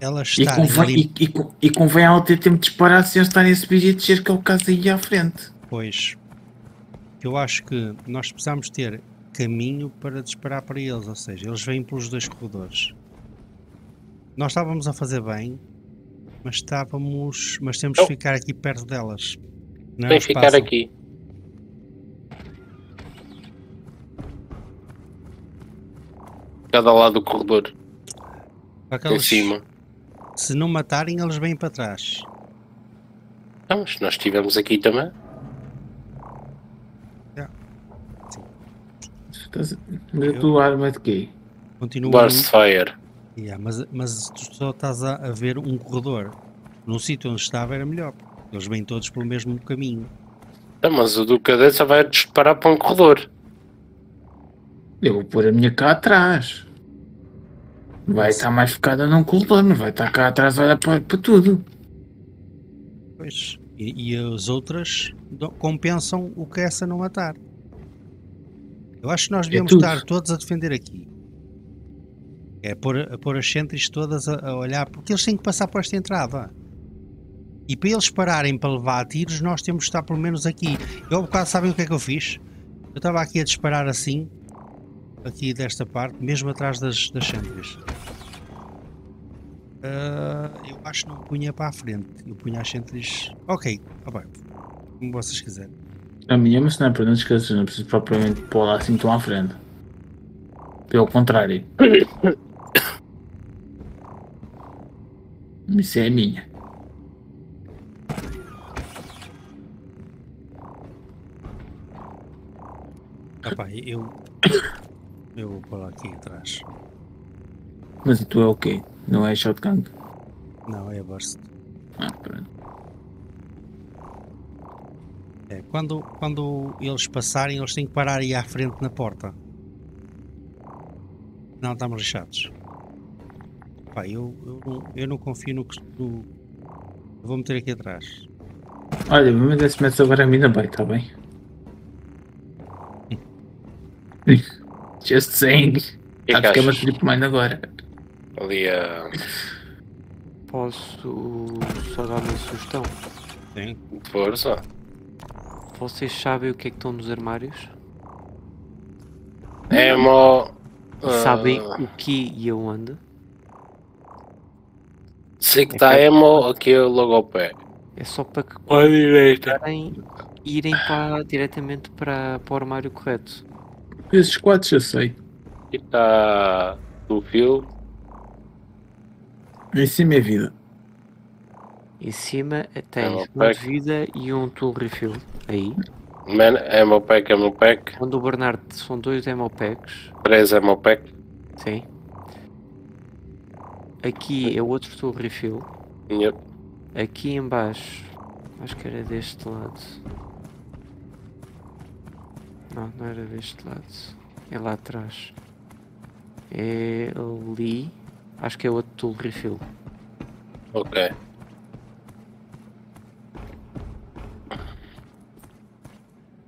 C: elas
B: E
C: estarem
B: convém,
C: ali.
B: e, e, e convém ela ter tempo de disparar sem eles estarem a subir e descer, que é o caso aí à frente.
C: Pois, eu acho que nós precisamos ter caminho para disparar para eles, ou seja, eles vêm pelos dois corredores. Nós estávamos a fazer bem, mas estávamos, mas temos
A: Oh.
C: que ficar aqui perto delas. Não
A: Tem
C: elas
A: que ficar
C: passam.
A: aqui. Cada lado do corredor,
C: Para que
A: em cima.
C: Se não matarem, eles vêm para trás.
A: Não, mas nós estivemos aqui também.
B: Estás a- a tua arma é de quê?
C: Continuam.
A: Burst Fire.
C: Yeah, mas, mas tu só estás a, a ver um corredor. Num sítio onde estava era melhor. Eles vêm todos pelo mesmo caminho.
A: Não, mas o do só vai disparar para um corredor.
B: Eu vou pôr a minha cá atrás. Vai estar mais focada num corredor, não vai estar cá atrás a olhar para, para tudo.
C: Pois. E, e as outras compensam o que essa não matar. Eu acho que nós devíamos
B: tudo.
C: estar todos a defender aqui. É pôr, pôr as sentries todas a, a olhar, porque eles têm que passar por esta entrada. E para eles pararem para levar tiros, nós temos de estar pelo menos aqui. Eu, bocado, sabem o que é que eu fiz? Eu estava aqui a disparar assim, aqui desta parte, mesmo atrás das, das sentries. Ah, eu acho que não punha para a frente. Eu punha as sentries. Ok, tá bem. Como vocês quiserem.
B: A minha é uma sniper, não te esqueças, não preciso propriamente pôr lá assim tão à frente. Pelo contrário. Isso é minha.
C: Pá, eu. Eu vou pôr aqui atrás.
B: Mas tu é o quê? Não é shotgun?
C: Não, é burst.
B: Ah, pronto.
C: É, quando, quando eles passarem, eles têm que parar aí à frente na porta. Não, estamos lixados. Pá, eu, eu, não, eu não confio no que. No... eu Vou meter aqui atrás.
B: Olha, mas esse metes agora a mim também, está bem? Just saying.
A: que
B: Acho que é uma
A: achas?
B: trip mine agora.
A: Ali a.
D: Posso só dar uma sugestão?
C: Sim.
A: de força.
D: Vocês sabem o que é que estão nos armários?
A: Emo.
D: E sabem
A: ah,
D: o que e aonde?
A: Sei que está emo aqui logo ao pé.
D: É só para que
A: À direita.
D: irem, irem para, diretamente para, para o armário correto.
B: Esses quatro eu sei.
A: Aqui está o fio.
B: Em cima é vida.
D: Em cima tens
A: Ammo
D: um de
A: pack.
D: vida e um tool refill. Aí.
A: Man, ammo pack, ammo pack.
D: Onde o Bernardo são dois ammo packs.
A: 3 ammo pack.
D: Sim. Aqui é outro tool refill.
A: Yep.
D: Aqui em baixo, acho que era deste lado. Não, não era deste lado. É lá atrás. É ali. Acho que é outro tool refill.
A: Ok.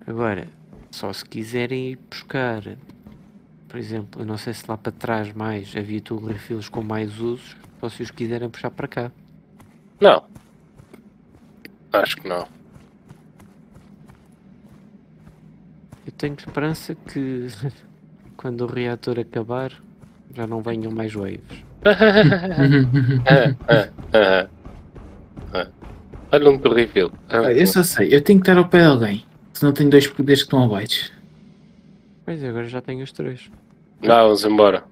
D: Agora, só se quiserem ir buscar, por exemplo, eu não sei se lá para trás mais havia tool refills com mais usos, só se os quiserem puxar para cá.
A: Não. Acho que não.
D: Eu tenho esperança que quando o reator acabar já não venham mais waves.
A: Ah, ah, ah. Olha um. Ah,
B: Ah, eu só sei, eu tenho que estar ao pé de alguém. Senão tenho dois poderes que estão abaixo.
D: Pois é, agora já tenho os três.
A: Vamos embora.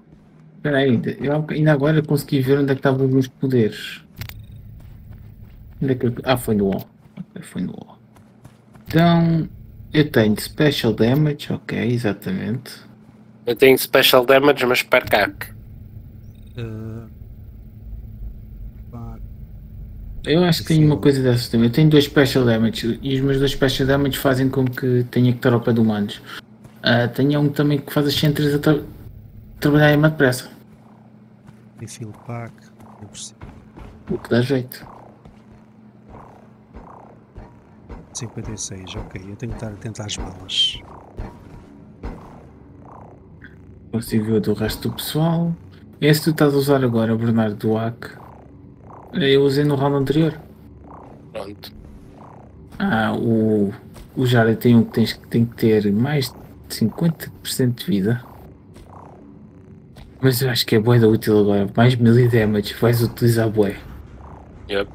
B: Espera aí, ainda, eu ainda agora consegui ver onde é que estavam os meus poderes. Onde é que eu... Ah, foi no. Ok, foi no wall. Então, eu tenho Special Damage, ok, exatamente.
A: Eu tenho special damage, mas percac.
C: Ah, pá,
B: Eu acho que tenho uma coisa dessas também. Eu tenho dois Special Damage e os meus dois Special Damage fazem com que tenha que estar ao pé de humanos. Ah, tenho um também que faz as sentries a tra trabalhar mais depressa.
C: refill pack. eu percebo.
B: O que dá jeito.
C: 56, ok. Eu tenho que estar atento às balas.
B: Consigo ver do resto do pessoal. Esse tu estás a usar agora, Bernardo Duac. Eu usei no round anterior.
A: Pronto.
B: Ah, o, o Jara tem um que tens, tem que ter mais de 50% de vida. Mas eu acho que é bué da útil agora. Mais melee damage. Vais utilizar bué.
A: Yep.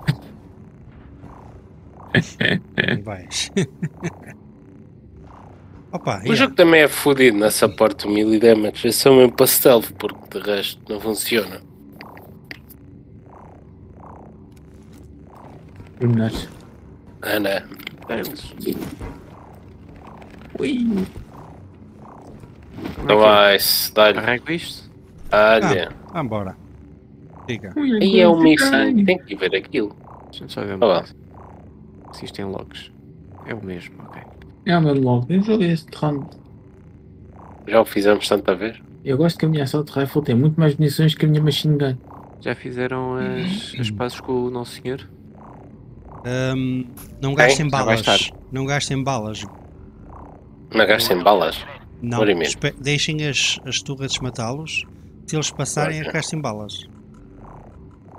C: Vais. Opa,
A: O
C: yeah.
A: jogo também é fodido nessa parte do melee damage. É só mesmo para stealth, porque de resto não funciona.
B: Pormenores.
A: Ah, não.
B: Ui.
A: Não vai-se. Dá-lhe.
D: Carrego isto?
A: Dá-lhe.
C: Vá embora. Fica.
B: Ui,
A: Aí é o
B: fica.
A: Tem que ver aquilo.
D: Deixa-me só ver
A: Ah,
D: uma. Se isto tem logs. É o mesmo, ok.
B: É o meu logo. Eu joguei este round.
A: Já o fizemos tanta vez.
B: Eu gosto que a minha assault rifle tem muito mais munições que a minha machine gun.
D: Já fizeram as, as pazes com o Nosso Senhor?
C: Ahm, não gastem balas. Não gastem balas.
A: Não gastem balas.
C: Não. Deixem as, as turrets matá-los. Se eles passarem,
A: Ok.
C: gastem balas.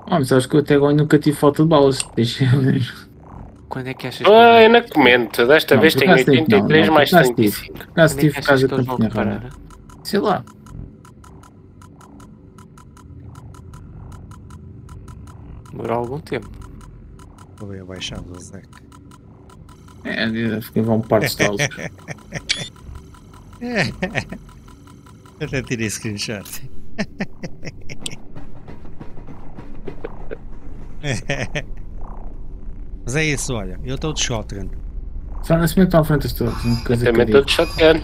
B: Ah, mas acho que eu até agora nunca tive falta de balas. Deixa eu ver.
D: Quando é que achas que
A: Ah, eu
D: eles-
A: não comento. Desta
B: Não,
A: vez
B: por
A: tenho
B: acaso tive, não,
A: 83
B: não,
A: mais
B: por acaso tive.
A: 35.
B: Caso
D: quando é que
B: tive
D: achas
B: casa
D: que eles vão
B: campanha. Sei lá.
D: Demorou algum tempo.
C: Vou ver abaixado do Zec.
B: É, fiquei vão partes de aulas.
C: Até tirei screenshot. Mas é isso, olha. Eu estou de shotgun.
B: Só nesse momento à frente que eu
A: Também estou de shotgun.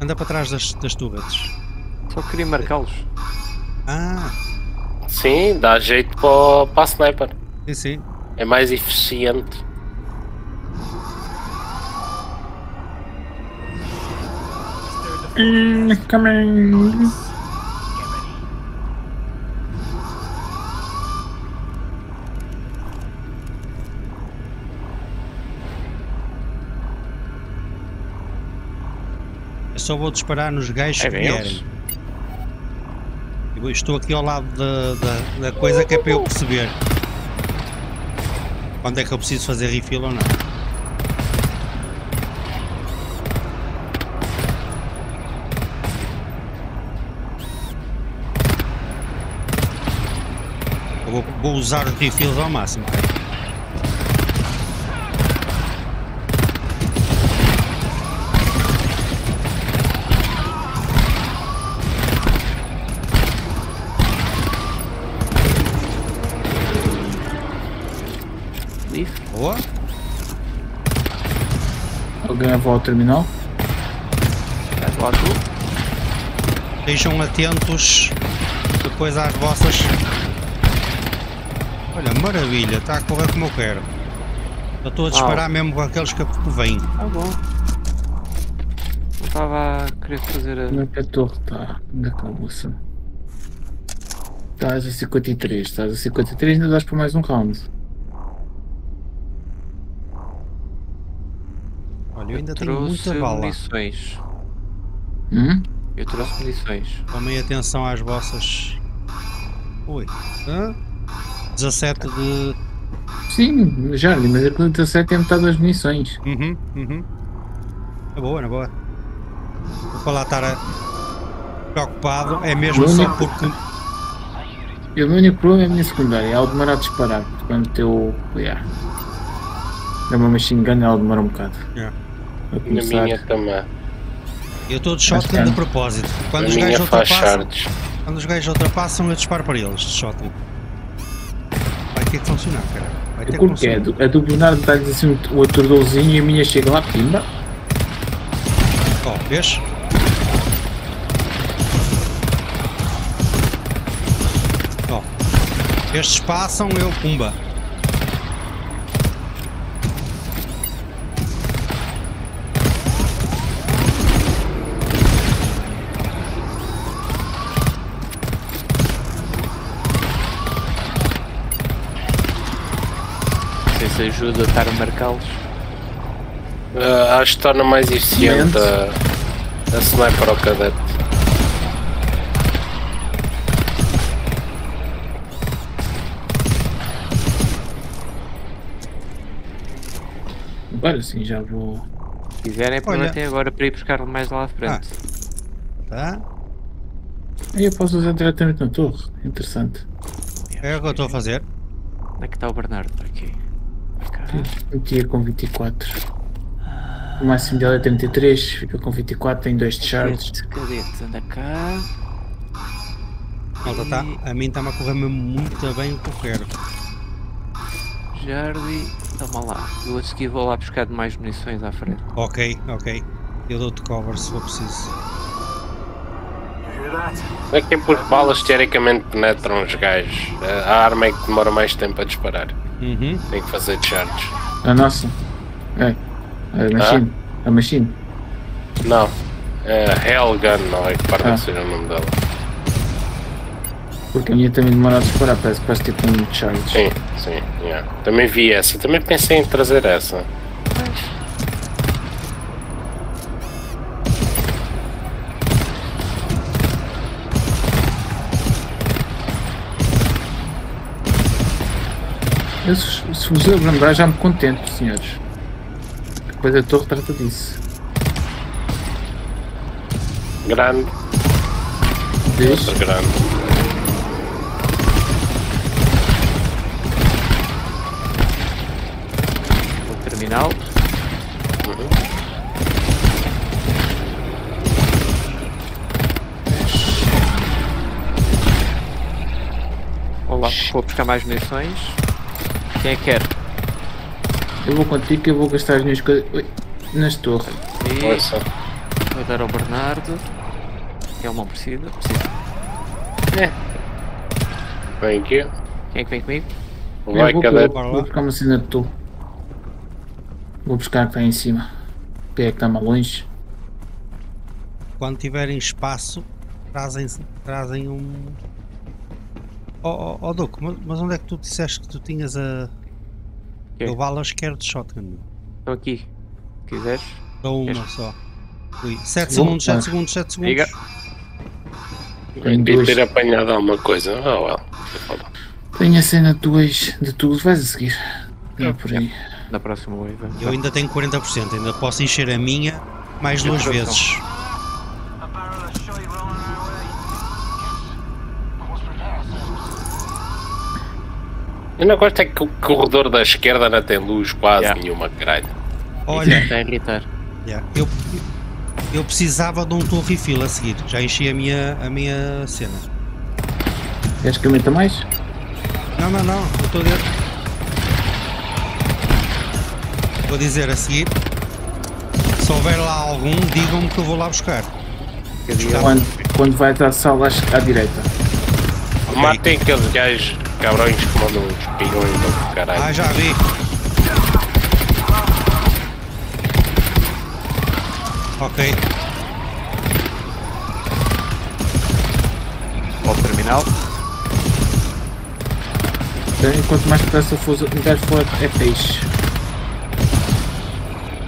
C: Anda para trás das, das turrets.
D: Só queria marcá-los.
C: Ah,
A: Sim, dá jeito para, o- para a sniper.
C: sim, sim.
A: É mais eficiente.
B: Hum, coming.
C: Eu só vou disparar nos gajos
D: É
C: que vierem. Eu Estou aqui ao lado da, da, da coisa que é para eu perceber quando é que eu preciso fazer refill ou não. Vou, vou usar os refills ao máximo. Boa.
B: Alguém levou ao terminal?
D: Lá tu?
C: Estejam atentos depois às vossas. Olha, maravilha, está a correr como eu quero. Eu estou a disparar mesmo com aqueles que vêm.
D: Tá bom. Não estava a querer fazer a.
B: Como é que a torre está? Onde é que é a moça? Estás a 53, estás a 53 ainda dás para mais um round.
C: Olha, eu ainda tenho
D: trouxe
C: muita bala.
D: munições.
B: Hum?
D: Eu trouxe munições.
C: Tomem atenção às vossas. Ui. Hã? 17 de.
B: Sim, Jardim, mas aquele 17 é metade das munições.
C: Uhum, uhum. Na boa, na boa. Vou para lá estar a... preocupado. É mesmo só porque.
B: E o meu único problema é a minha secundária, ela demora a disparar. Quando eu. Yeah. É uma machine gun, ela demora um bocado.
C: Yeah.
A: Na minha também.
C: Eu estou de shotgun de propósito. Quando os ultrapassam. Quando os gajos ultrapassam, eu disparo para eles de shotgun. Que funcionar, cara. Vai ter
B: Eu
C: que
B: curto que é,
C: funcionar.
B: do- a do Bernardo dá-lhes assim o atordouzinho e a minha chega lá, pimba.
C: Ó, vês? Ó. Estes passam, eu pumba.
D: Se ajuda a estar a marcá-los.
A: Ah, acho que torna mais eficiente a, a sniper ao cadete.
B: Agora sim já vou.
D: Se quiserem, aproveitem agora para ir buscar mais lá à frente.
C: Tá?
B: Aí eu posso usar diretamente na torre. Interessante.
C: É o que eu estou a fazer.
D: Onde é que está o Bernardo? Aqui. Cá.
B: Metia com 24. O máximo dela é 33, fica com 24, tem dois de charges.
D: Cadete, cadete, anda cá.
C: Malta, tá, a mim está-me a correr mesmo muito bem o que eu quero.
D: Jardim, toma lá. Eu a seguir vou lá buscar mais munições à frente.
C: Ok, ok. Eu dou-te cover se for preciso.
A: É que por balas teoricamente penetram os gajos. A arma é que demora mais tempo a disparar.
C: Uhum.
A: Tem que fazer charges.
B: A nossa. É. A machine. A machine.
A: Não. É Hellgun, não é que para
B: Ah.
A: de ser o nome dela.
B: Porque a minha também demora a disparar, parece que faz tipo um charge.
A: Sim, sim. yeah. Também vi essa. Também pensei em trazer essa.
B: Eu, se, se vos eu lembrar, já me contento, senhores. Depois a torre trata disso.
A: Grande,
B: Diz,
A: outra grande.
D: O terminal. Olá, vou buscar mais munições. Quem é que quer?
B: eu vou contigo que eu vou gastar as minhas coisas nas torres.
D: E vou dar ao Bernardo. Que é o não precisa. Precisa.
A: Vem aqui.
D: Quem é que vem comigo?
A: Vai
B: eu vou,
A: cada.
B: vou, vou buscar uma cena de tu. Vou buscar que está em cima. Que é que está mais longe.
C: Quando tiverem espaço, trazem, trazem um. Oh, oh, oh Duque, mas, onde é que tu disseste que tu tinhas a.
D: Quê?
C: Eu balas quero de shotgun.
D: Estou aqui. Se quiseres.
C: Dou uma
D: Este.
C: só. Ui, 7
B: Vou-
C: segundos, 7
B: ah.
C: segundos, 7 segundos.
D: Diga.
A: Devia ter apanhado alguma coisa. Ah, well.
B: Tenho a cena de dois de tudo. Vais a seguir. Não é por aí.
D: Na próxima wave.
C: Eu ainda tenho 40%, ainda posso encher a minha mais duas vezes.
A: Eu não gosto é que o corredor da esquerda não tem luz quase
D: Yeah.
A: nenhuma, caralho.
C: Olha,
D: Está a irritar.
C: yeah, eu, eu precisava de um tour refill a seguir. Já enchi a minha, a minha cena.
B: Queres que eu meta mais?
C: Não, não, não, eu estou a dizer. Vou dizer a seguir. Se houver lá algum, digam-me que eu vou lá buscar.
B: Quando, quando vais à sala à direita.
A: Matem aqueles gajos cabrões que mandam uns pigões do caralho.
C: Ah, já vi. Ok,
D: Ao terminal.
B: Quanto mais depressa for, um gajo for é peixe.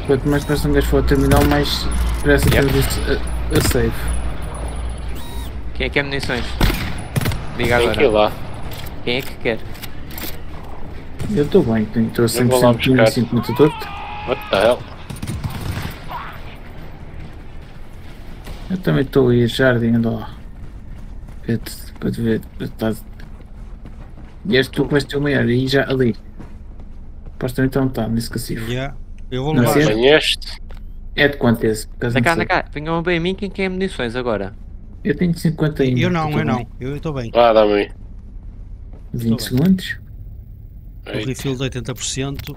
B: Quanto mais depressa um gajo for ao terminal, mais depressa
D: Yep.
B: temos a, a save.
D: Quem é que quer munições? Diga
A: Tem que ir
D: agora.
A: lá.
D: Quem é que quer?
B: Eu estou bem, tenho-
A: lá
B: 100% de
A: buscar.
B: 5 minutos
A: What the hell?
B: Eu também estou a ir, Jardim, anda lá. Para te, ver. Para te, e és tu que vais ter o maior, aí já ali. Supostamente não está, nesse cacifo.
C: yeah. eu vou
B: Não
C: levar.
B: sei.
A: Apanhaste?
B: É de quanto esse?
D: Cá,
B: não
D: cá. Venham bem a mim quem quer munições agora.
B: Eu tenho 50 ainda.
C: Eu não,
B: estou
C: eu não.
B: bem.
C: Eu estou bem.
A: Vá, dá-me.
B: 20
C: Estou
B: segundos.
C: O refill de 80%.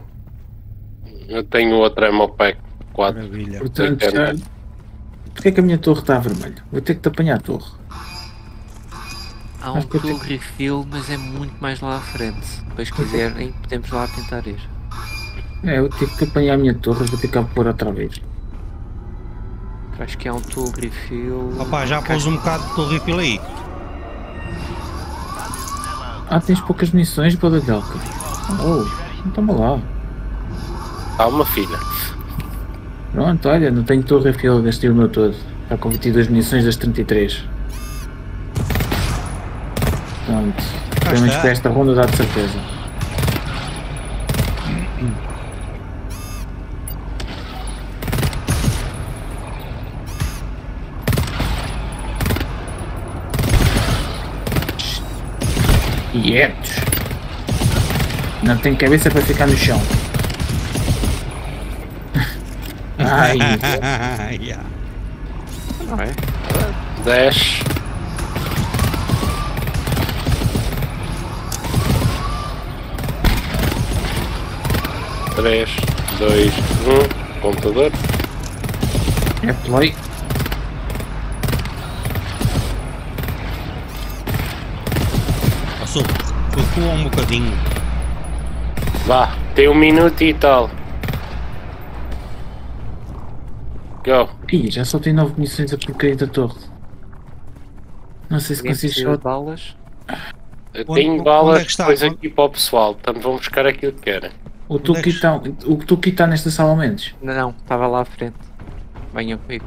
A: Eu tenho outra Ammo Pack 4.
C: Maravilha.
B: Portanto, já... Porquê é que a minha torre está vermelha? Vou ter que te apanhar a torre.
D: Há um
B: eu
D: tool
B: tenho-
D: refill, mas é muito mais lá à frente. Depois quiserem, podemos lá tentar ir.
B: É, eu tive que apanhar a minha torre, vou ter que a pôr outra vez.
D: Acho que há um tool refill.
C: Opa, já pôs um bocado de tour refill aí.
B: Ah, tens poucas munições, Badagalca. Oh, então toma lá.
A: Calma, filha.
B: Pronto, olha, não tenho torre refill, gastei o meu todo. Está com 22 munições das 33. Pronto. Pelo menos para esta ronda dá de certeza. Quietos. Não tem cabeça para ficar no chão. Ai,
C: yeah.
D: Não é?
A: 10. Três, dois, um, computador.
B: é play.
C: Passou. Recuou um bocadinho.
A: Vá, tem um minuto e tal. Go.
B: Ih, já só tem 9 munições a porcaria da torre. Não sei se consigo
D: de balas.
A: Eu
C: Onde-
A: tenho
C: onde
A: balas
C: é que está?
A: depois
C: Onde-
A: aqui para o pessoal. Então vão buscar aquilo que querem.
B: O Tuki está o Tuki está nesta sala ao menos.
D: Não, não, estava lá à frente. Venham comigo.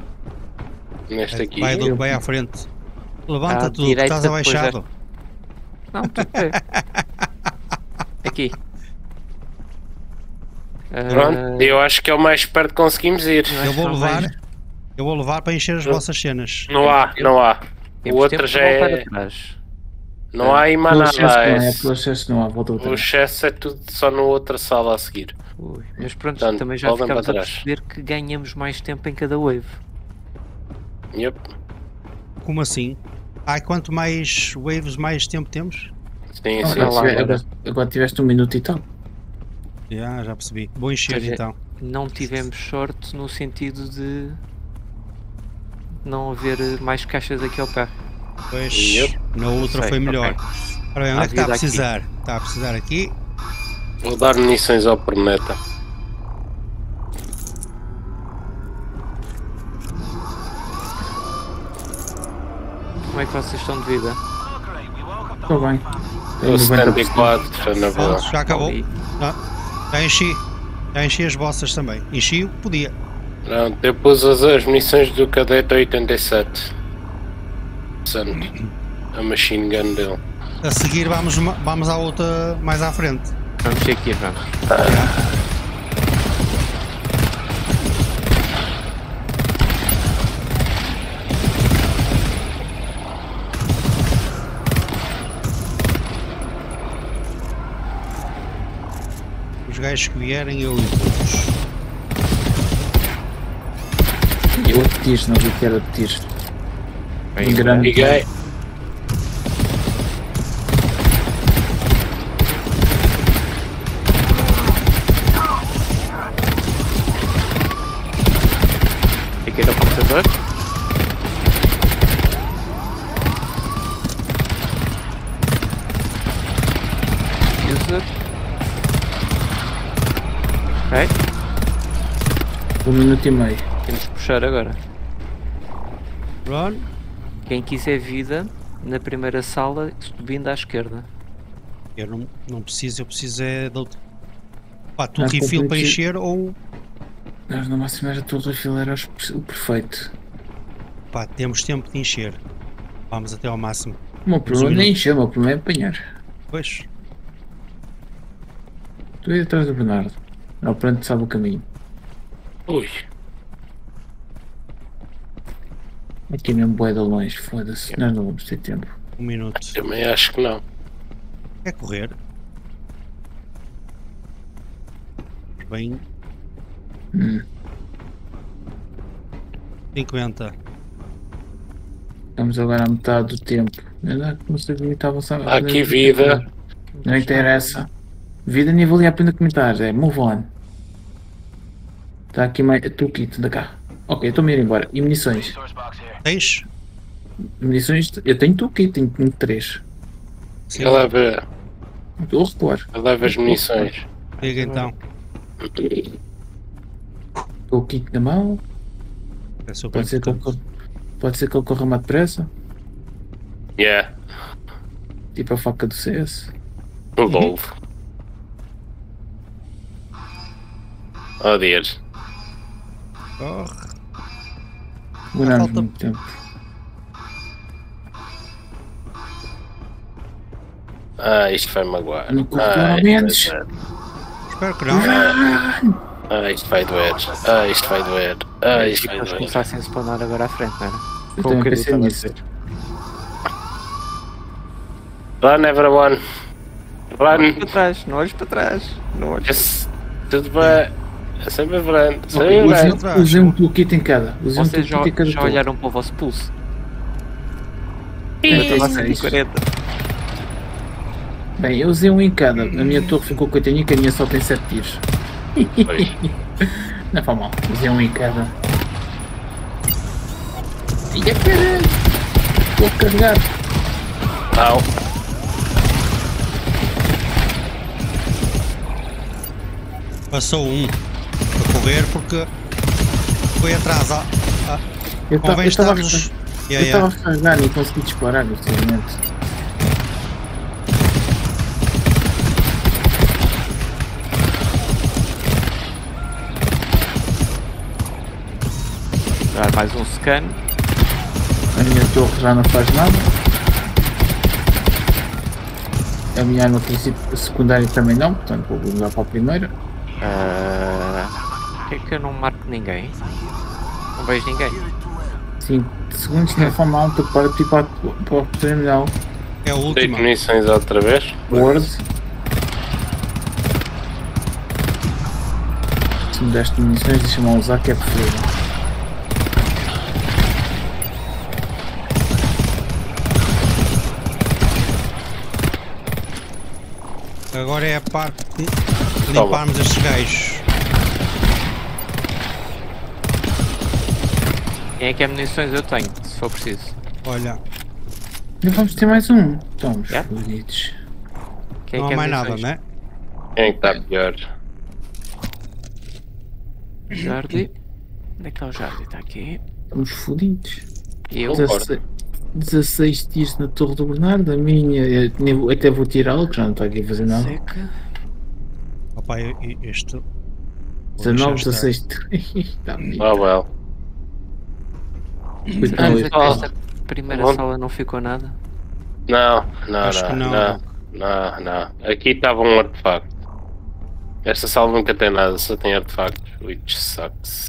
A: Neste aqui.
C: Vai, vai à frente. Levanta
D: À
C: tudo,
D: direita,
C: estás
D: depois
C: abaixado.
D: Não, tudo bem. Aqui.
A: Pronto,
D: Ah,
A: eu acho que é o mais perto que conseguimos ir.
D: Não é
C: Eu vou levar. Eu vou levar para encher as vossas cenas.
A: Não há, não há. O outro já é.
D: atrás.
A: Não
B: não é,
A: é-
B: não há, volta outra
A: O excesso é tudo só na outra sala a seguir.
D: Ui, Mas pronto,
A: Portanto,
D: também já ficamos
A: para
D: a perceber que ganhamos mais tempo em cada wave.
A: Yep.
C: Como assim? Ai, quanto mais waves, mais tempo temos?
A: Sim, sim.
D: lá
B: agora,
D: agora.
B: tiveste um minuto e tal.
C: Já, já percebi. Vou encher então.
D: Não tivemos sorte no sentido de não haver mais caixas aqui ao pé.
C: Pois,
A: Yep.
C: na outra
D: Sei,
C: foi melhor.
D: ok.
C: Ora bem, onde é que está a
D: vida aqui.
C: precisar? Está a precisar aqui.
A: Vou dar munições ao planeta.
D: Como é que vocês estão de vida?
B: Estou bem. 90%.
A: 74, na boa.
C: Já acabou. Já, já enchi. Já enchi as vossas também. Enchi o que podia.
A: Pronto, eu pus as, as munições do cadete a 87. Portanto, a machine gun dele.
C: A seguir vamos, vamos à outra mais à frente.
D: Vamos aqui, vamos.
C: Os gajos que vierem eu.
B: E outro tiro, não vi que era de tiro.
D: Bem,
B: Um grande.
A: Liguei.
B: Minuto e meio.
D: temos que puxar agora.
C: Run.
D: Quem quiser vida, na primeira sala, subindo à esquerda.
C: Eu não, não preciso, eu preciso é de outro. Pá, tu refil para encher ou.
B: Nós no máximo era todo refil, era o perfeito.
C: Pá, temos tempo de encher. Vamos até ao máximo.
B: O meu problema nem encher, o meu problema é apanhar.
C: Pois.
B: Tu aí atrás do Bernardo. Não, pronto, sabe o caminho.
A: Ui.
B: Aqui mesmo boé de longe, foda-se. Nós não vamos ter tempo.
C: Um minuto.
A: Também acho que não.
C: É correr. Bem.
B: Hum.
C: 50.
B: Estamos agora à metade do tempo. Eu não não sei como estava a
A: Há aqui vida.
B: Não interessa. Vida nem valia a pena comentar, é move on. Está aqui mais. Toolkit, da cá. Ok, estou-me a ir embora. E munições?
C: Tens?
B: Munições, eu tenho toolkit, tenho, tenho três.
C: Sim.
A: Ele leva,
B: Estou a repor.
A: ele leva as munições.
C: Diga então.
B: Toolkit na mão.
C: É
B: Pode ser que ele corra, pode ser que ele corra mais depressa.
A: Yeah.
B: Tipo a faca do CS.
A: LOL. Oh Deus.
C: Corre.
B: Demoramos
C: falta-
B: muito tempo.
A: Ah, isto vai magoar.
B: No corredor,
A: ah,
B: menos.
A: vai.
C: Espero que não.
A: Ah, isto vai doer. Ah, isto vai doer. Ah, isto vai
D: Eles
A: doer.
D: começassem a spawnar agora à frente, não era?
B: Eu também pensei nisso.
A: Run everyone. Run.
D: para trás, não olhes para trás. Não olhes.
A: Yes. Tudo bem. É sempre.
B: Ok,
A: Sempre
B: usei,
A: frente.
C: atrás.
B: usei um toolkit em cada. Usei um
D: Vocês já,
B: toolkit em cada
D: já olharam para o vosso pulso? Eu
B: seis.
D: 140.
B: Bem, eu usei um em cada. A minha torre ficou coitadinha que a minha só tem 7 tiros.
A: Pois.
B: Não faz mal, usei um em cada. E a caralho! Vou carregar.
A: Não.
C: Passou um correr porque foi atrás. Ah, ah,
B: Eu estava a
C: estarmos.
B: eu
C: Yeah,
B: estava
C: yeah.
B: a e consegui disparar, sinceramente.
D: Dar mais um scan.
B: A minha torre já não faz nada. A minha arma princípio secundária também não, portanto vou mudar para a primeira.
D: Ah, Por que é que eu não marco ninguém? Não vejo ninguém.
B: 5 segundos na forma alta para tipo para, para o terminal.
C: É a
A: Seis
C: última.
A: munições outra vez.
B: Word. Se me deste munições, deixa-me usar que é possível.
C: Agora é a parte de
A: Toma.
C: limparmos estes gajos.
D: Quem é que é munições eu tenho, se for preciso.
C: Olha,
B: Ainda vamos ter mais um. Estamos
D: Yeah.
B: fodidos.
D: Quem
C: não
D: é que
C: há
D: é
C: mais nada,
D: munições?
C: né?
A: Quem é que está pior?
D: Jardim. Onde é que está o Jardim? Está aqui.
B: Estamos fodidos.
D: E eu.
A: Concordo.
B: 16, 16 tiros na Torre do Bernardo. A minha, eu até vou tirá-lo, que já não está aqui a fazer nada.
D: Seca.
C: Opa, este. vou
B: 19,
C: deixar estar.
B: 16. Está bonito.
A: Ah, well.
B: Coitado.
D: Mas é que
A: Ah.
D: esta primeira
A: Bom.
D: sala não ficou nada.
A: Não, não,
C: Acho que
A: não,
C: não.
A: não, não, não. Aqui estava um artefacto. Esta sala nunca tem nada, só tem artefactos. Which sucks.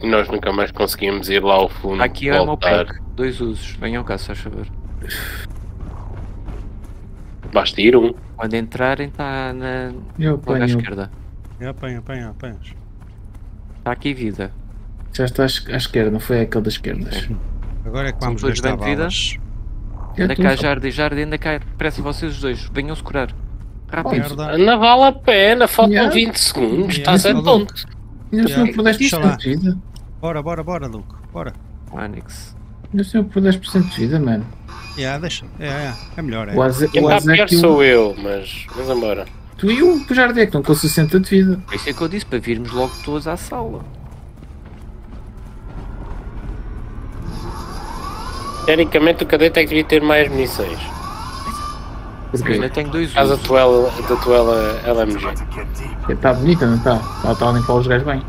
A: E nós nunca mais conseguimos ir lá ao fundo.
D: Aqui é o meu pack. Dois usos. Venham cá, se faz favor.
A: Basta ir um.
D: Quando entrarem, está na.
B: Eu apanho.
D: esquerda.
C: É, Apanha, apanha, apanha.
D: Está aqui vida.
B: Já está à es- à esquerda, não foi aquele das esquerdas.
C: Agora é que vamos
D: todos
C: gastar
D: bem de vida?
C: balas.
B: Já
D: Anda cá, Jardim. Jardim, anda cá. Pressa vocês os dois. Venham-se curar. Rápido.
C: Merda.
A: Não vale a pena, faltam
B: Yeah.
A: 20 segundos.
C: Yeah.
A: Estás a
C: Yeah.
A: tonto.
B: Ainda
C: Yeah.
B: sou por 10%
C: Deixa lá.
B: de vida.
C: Bora, bora, bora, Luke. Bora.
D: Onyx.
B: Ainda sou por 10% de vida, mano.
C: Yeah, deixa. É, é, é melhor. É.
B: O Aze- o
A: pior
B: o-
A: sou eu, mas vamos embora.
B: Tu e o Jardim estão com 60 de vida.
D: Por isso é que eu disse para virmos logo todos à sala.
A: Teoricamente o cadete é que devia ter mais munições.
D: Eu
B: Porque
D: ainda tenho dois usos.
A: tua, da tua LMG.
B: está bonita, não está? Ela está a limpar os gajos bem.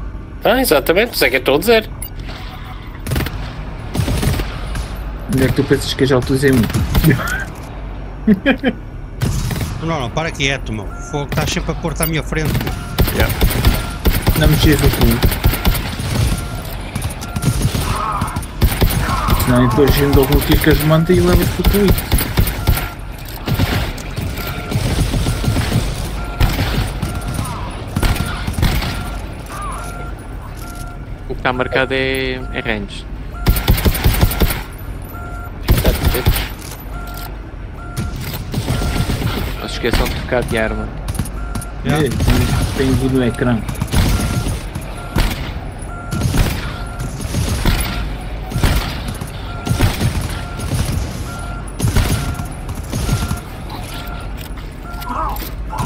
A: Ah, exatamente, isso é que eu estou a dizer.
B: Onde é que tu pensas que eu já utilizei muito?
C: Não, não, para quieto, meu. Fogo, estás sempre a pôr-te à minha frente.
B: Não mexes no cu. Senão depois eu dou um tiro que as manda e leva-te para o cu.
D: O que está marcado é, é range. Se esqueçam de trocar de arma.
C: Yeah.
B: É, tem- vídeo no ecrã.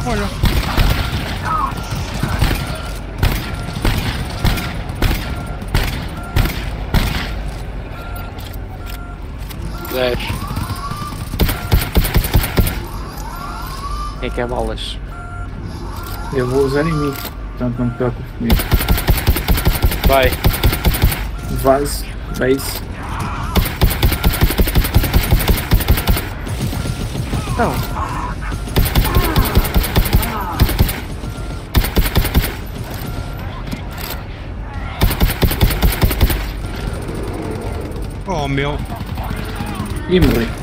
C: Olha.
A: Dez.
D: Quem que é balas?
B: Eu vou usar em mim. Portanto não me preocupe comigo.
A: Vai.
B: Vase, base.
D: Não.
C: Oh, meu.
B: E morri.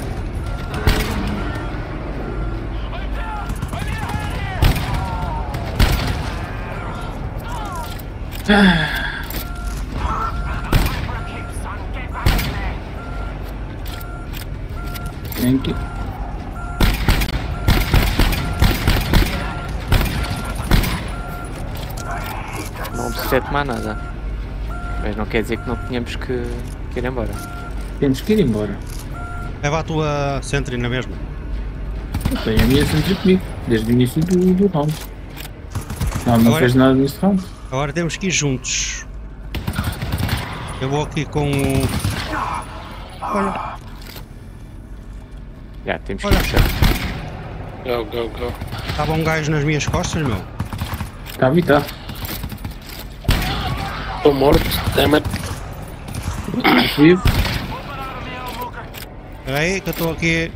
B: Tem que.
D: Não precisa tomar nada. Mas não quer dizer que não tenhamos que, que ir embora.
B: Temos que ir embora.
C: Leva a tua Sentry na mesma.
B: Eu tenho a minha sempre comigo, desde o início do, do round. Não, não
C: Agora-
B: fez nada neste round.
C: Agora temos que ir juntos. Eu vou aqui com o. Olha,
D: Já, temos que
C: Olha.
D: ir puxar.
A: Go, go, go.
C: estava um gajo nas minhas costas, meu.
B: Está a evitar.
A: Estou morto, damn it.
B: Vivo.
C: Espera aí, que eu estou aqui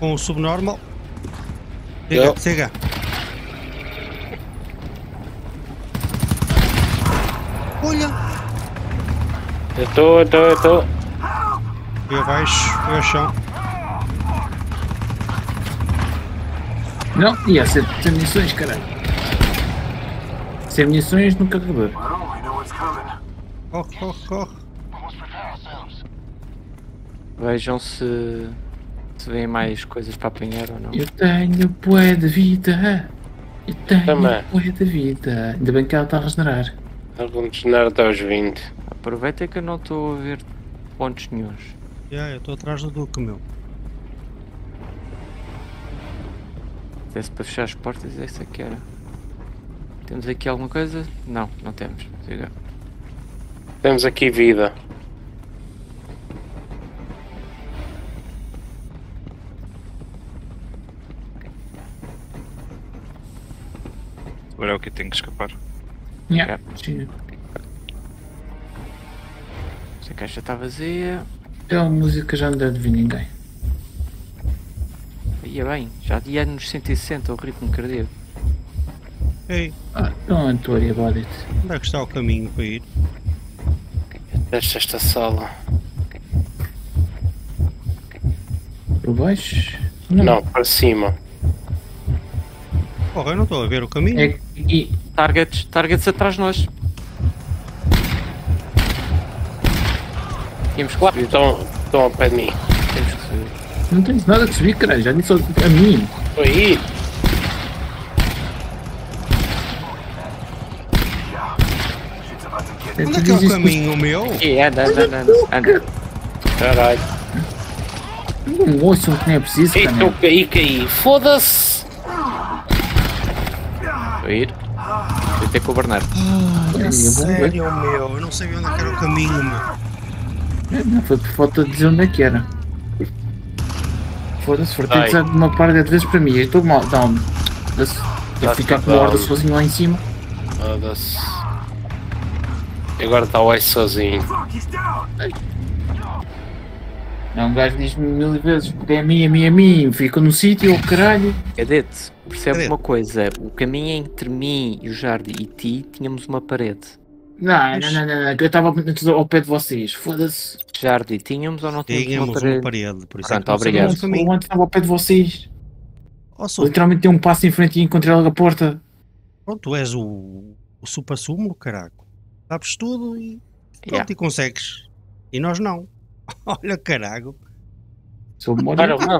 C: com o subnormal. Chega, chega. Olha!
A: Eu estou, eu estou, eu estou.
C: Fui abaixo, fui ao chão.
B: Não, ia ser sem munições, caralho. Sem munições no carregador.
C: Corre, corre, corre.
D: Vejam se, se vêm mais coisas para apanhar ou não.
B: Eu tenho bué de vida. Eu tenho
A: Também.
B: bué de vida. Ainda bem que ela está a regenerar.
A: Vamos desnar até aos 20.
D: Aproveita que eu não estou a ver pontos nenhuns.
C: Yeah, eu estou atrás do Duque, meu.
D: Se para fechar as portas, essa que era. Temos aqui alguma coisa? Não, não temos. Siga.
A: Temos aqui vida.
E: Agora é o que tem que escapar.
B: Yeah. Sim.
D: Esta caixa está vazia.
B: Então a música já não deve vir ninguém.
D: Ia bem, já ia nos 160 o ritmo cardíaco.
C: Ei,
B: Ah, don't worry about it.
C: onde é que está o caminho para ir?
A: Deixa esta sala.
B: Por baixo?
A: Não, para cima.
C: Porra, eu não estou a ver o caminho.
B: É, e,
D: Targets, targets atrás de nós. Tínhamos que subir.
A: Estão, estão ao pé de mim.
D: Temos que subir.
B: não tens nada que subir, caralho. Já disse a mim.
A: Estou aí.
C: Onde é que é o caminho, meu?
D: Ih, anda, anda, anda, anda. anda.
A: Caralho.
B: Não ouçam que nem é preciso,
A: Ei,
B: cara.
A: estou caí, caí. Foda-se.
D: Estou a ir. Vou ter com o Bernardo.
B: É
C: Sério, meu? Eu não sabia onde é era o caminho, meu.
B: Não foi por falta de dizer onde é que era. Foda-se, fartei de uma par de vezes para mim. Eu estou mal, down. Foda-se. Eu
A: Tá
B: ficar com
A: tudo
B: a horda sozinho lá em cima.
A: Foda-se. E agora está o Ace sozinho.
B: Não, um gajo diz-me mil vezes, porque é a mim, a mim, a mim. Fica no sítio, oh caralho.
D: Cadete, percebe
C: Cadete.
D: uma coisa. O caminho entre mim e o Jardim e ti, tínhamos uma parede.
B: Não, não, não, não, eu estava antes ao pé de vocês. Foda-se.
D: Jardim, tínhamos ou não tínhamos
C: Tínhamos
D: uma parede?
C: uma parede, por isso
D: Pronto,
C: é que não
D: obrigado.
B: Eu antes estava ao pé de vocês.
C: Oh, sou-
B: Literalmente dei um passo em frente e encontrei logo a porta.
C: Pronto, tu és o, o supra-sumo, caraco. Sabes tudo e pronto,
D: Yeah.
C: e consegues. E nós não. Olha, carago.
B: Sou o
A: não,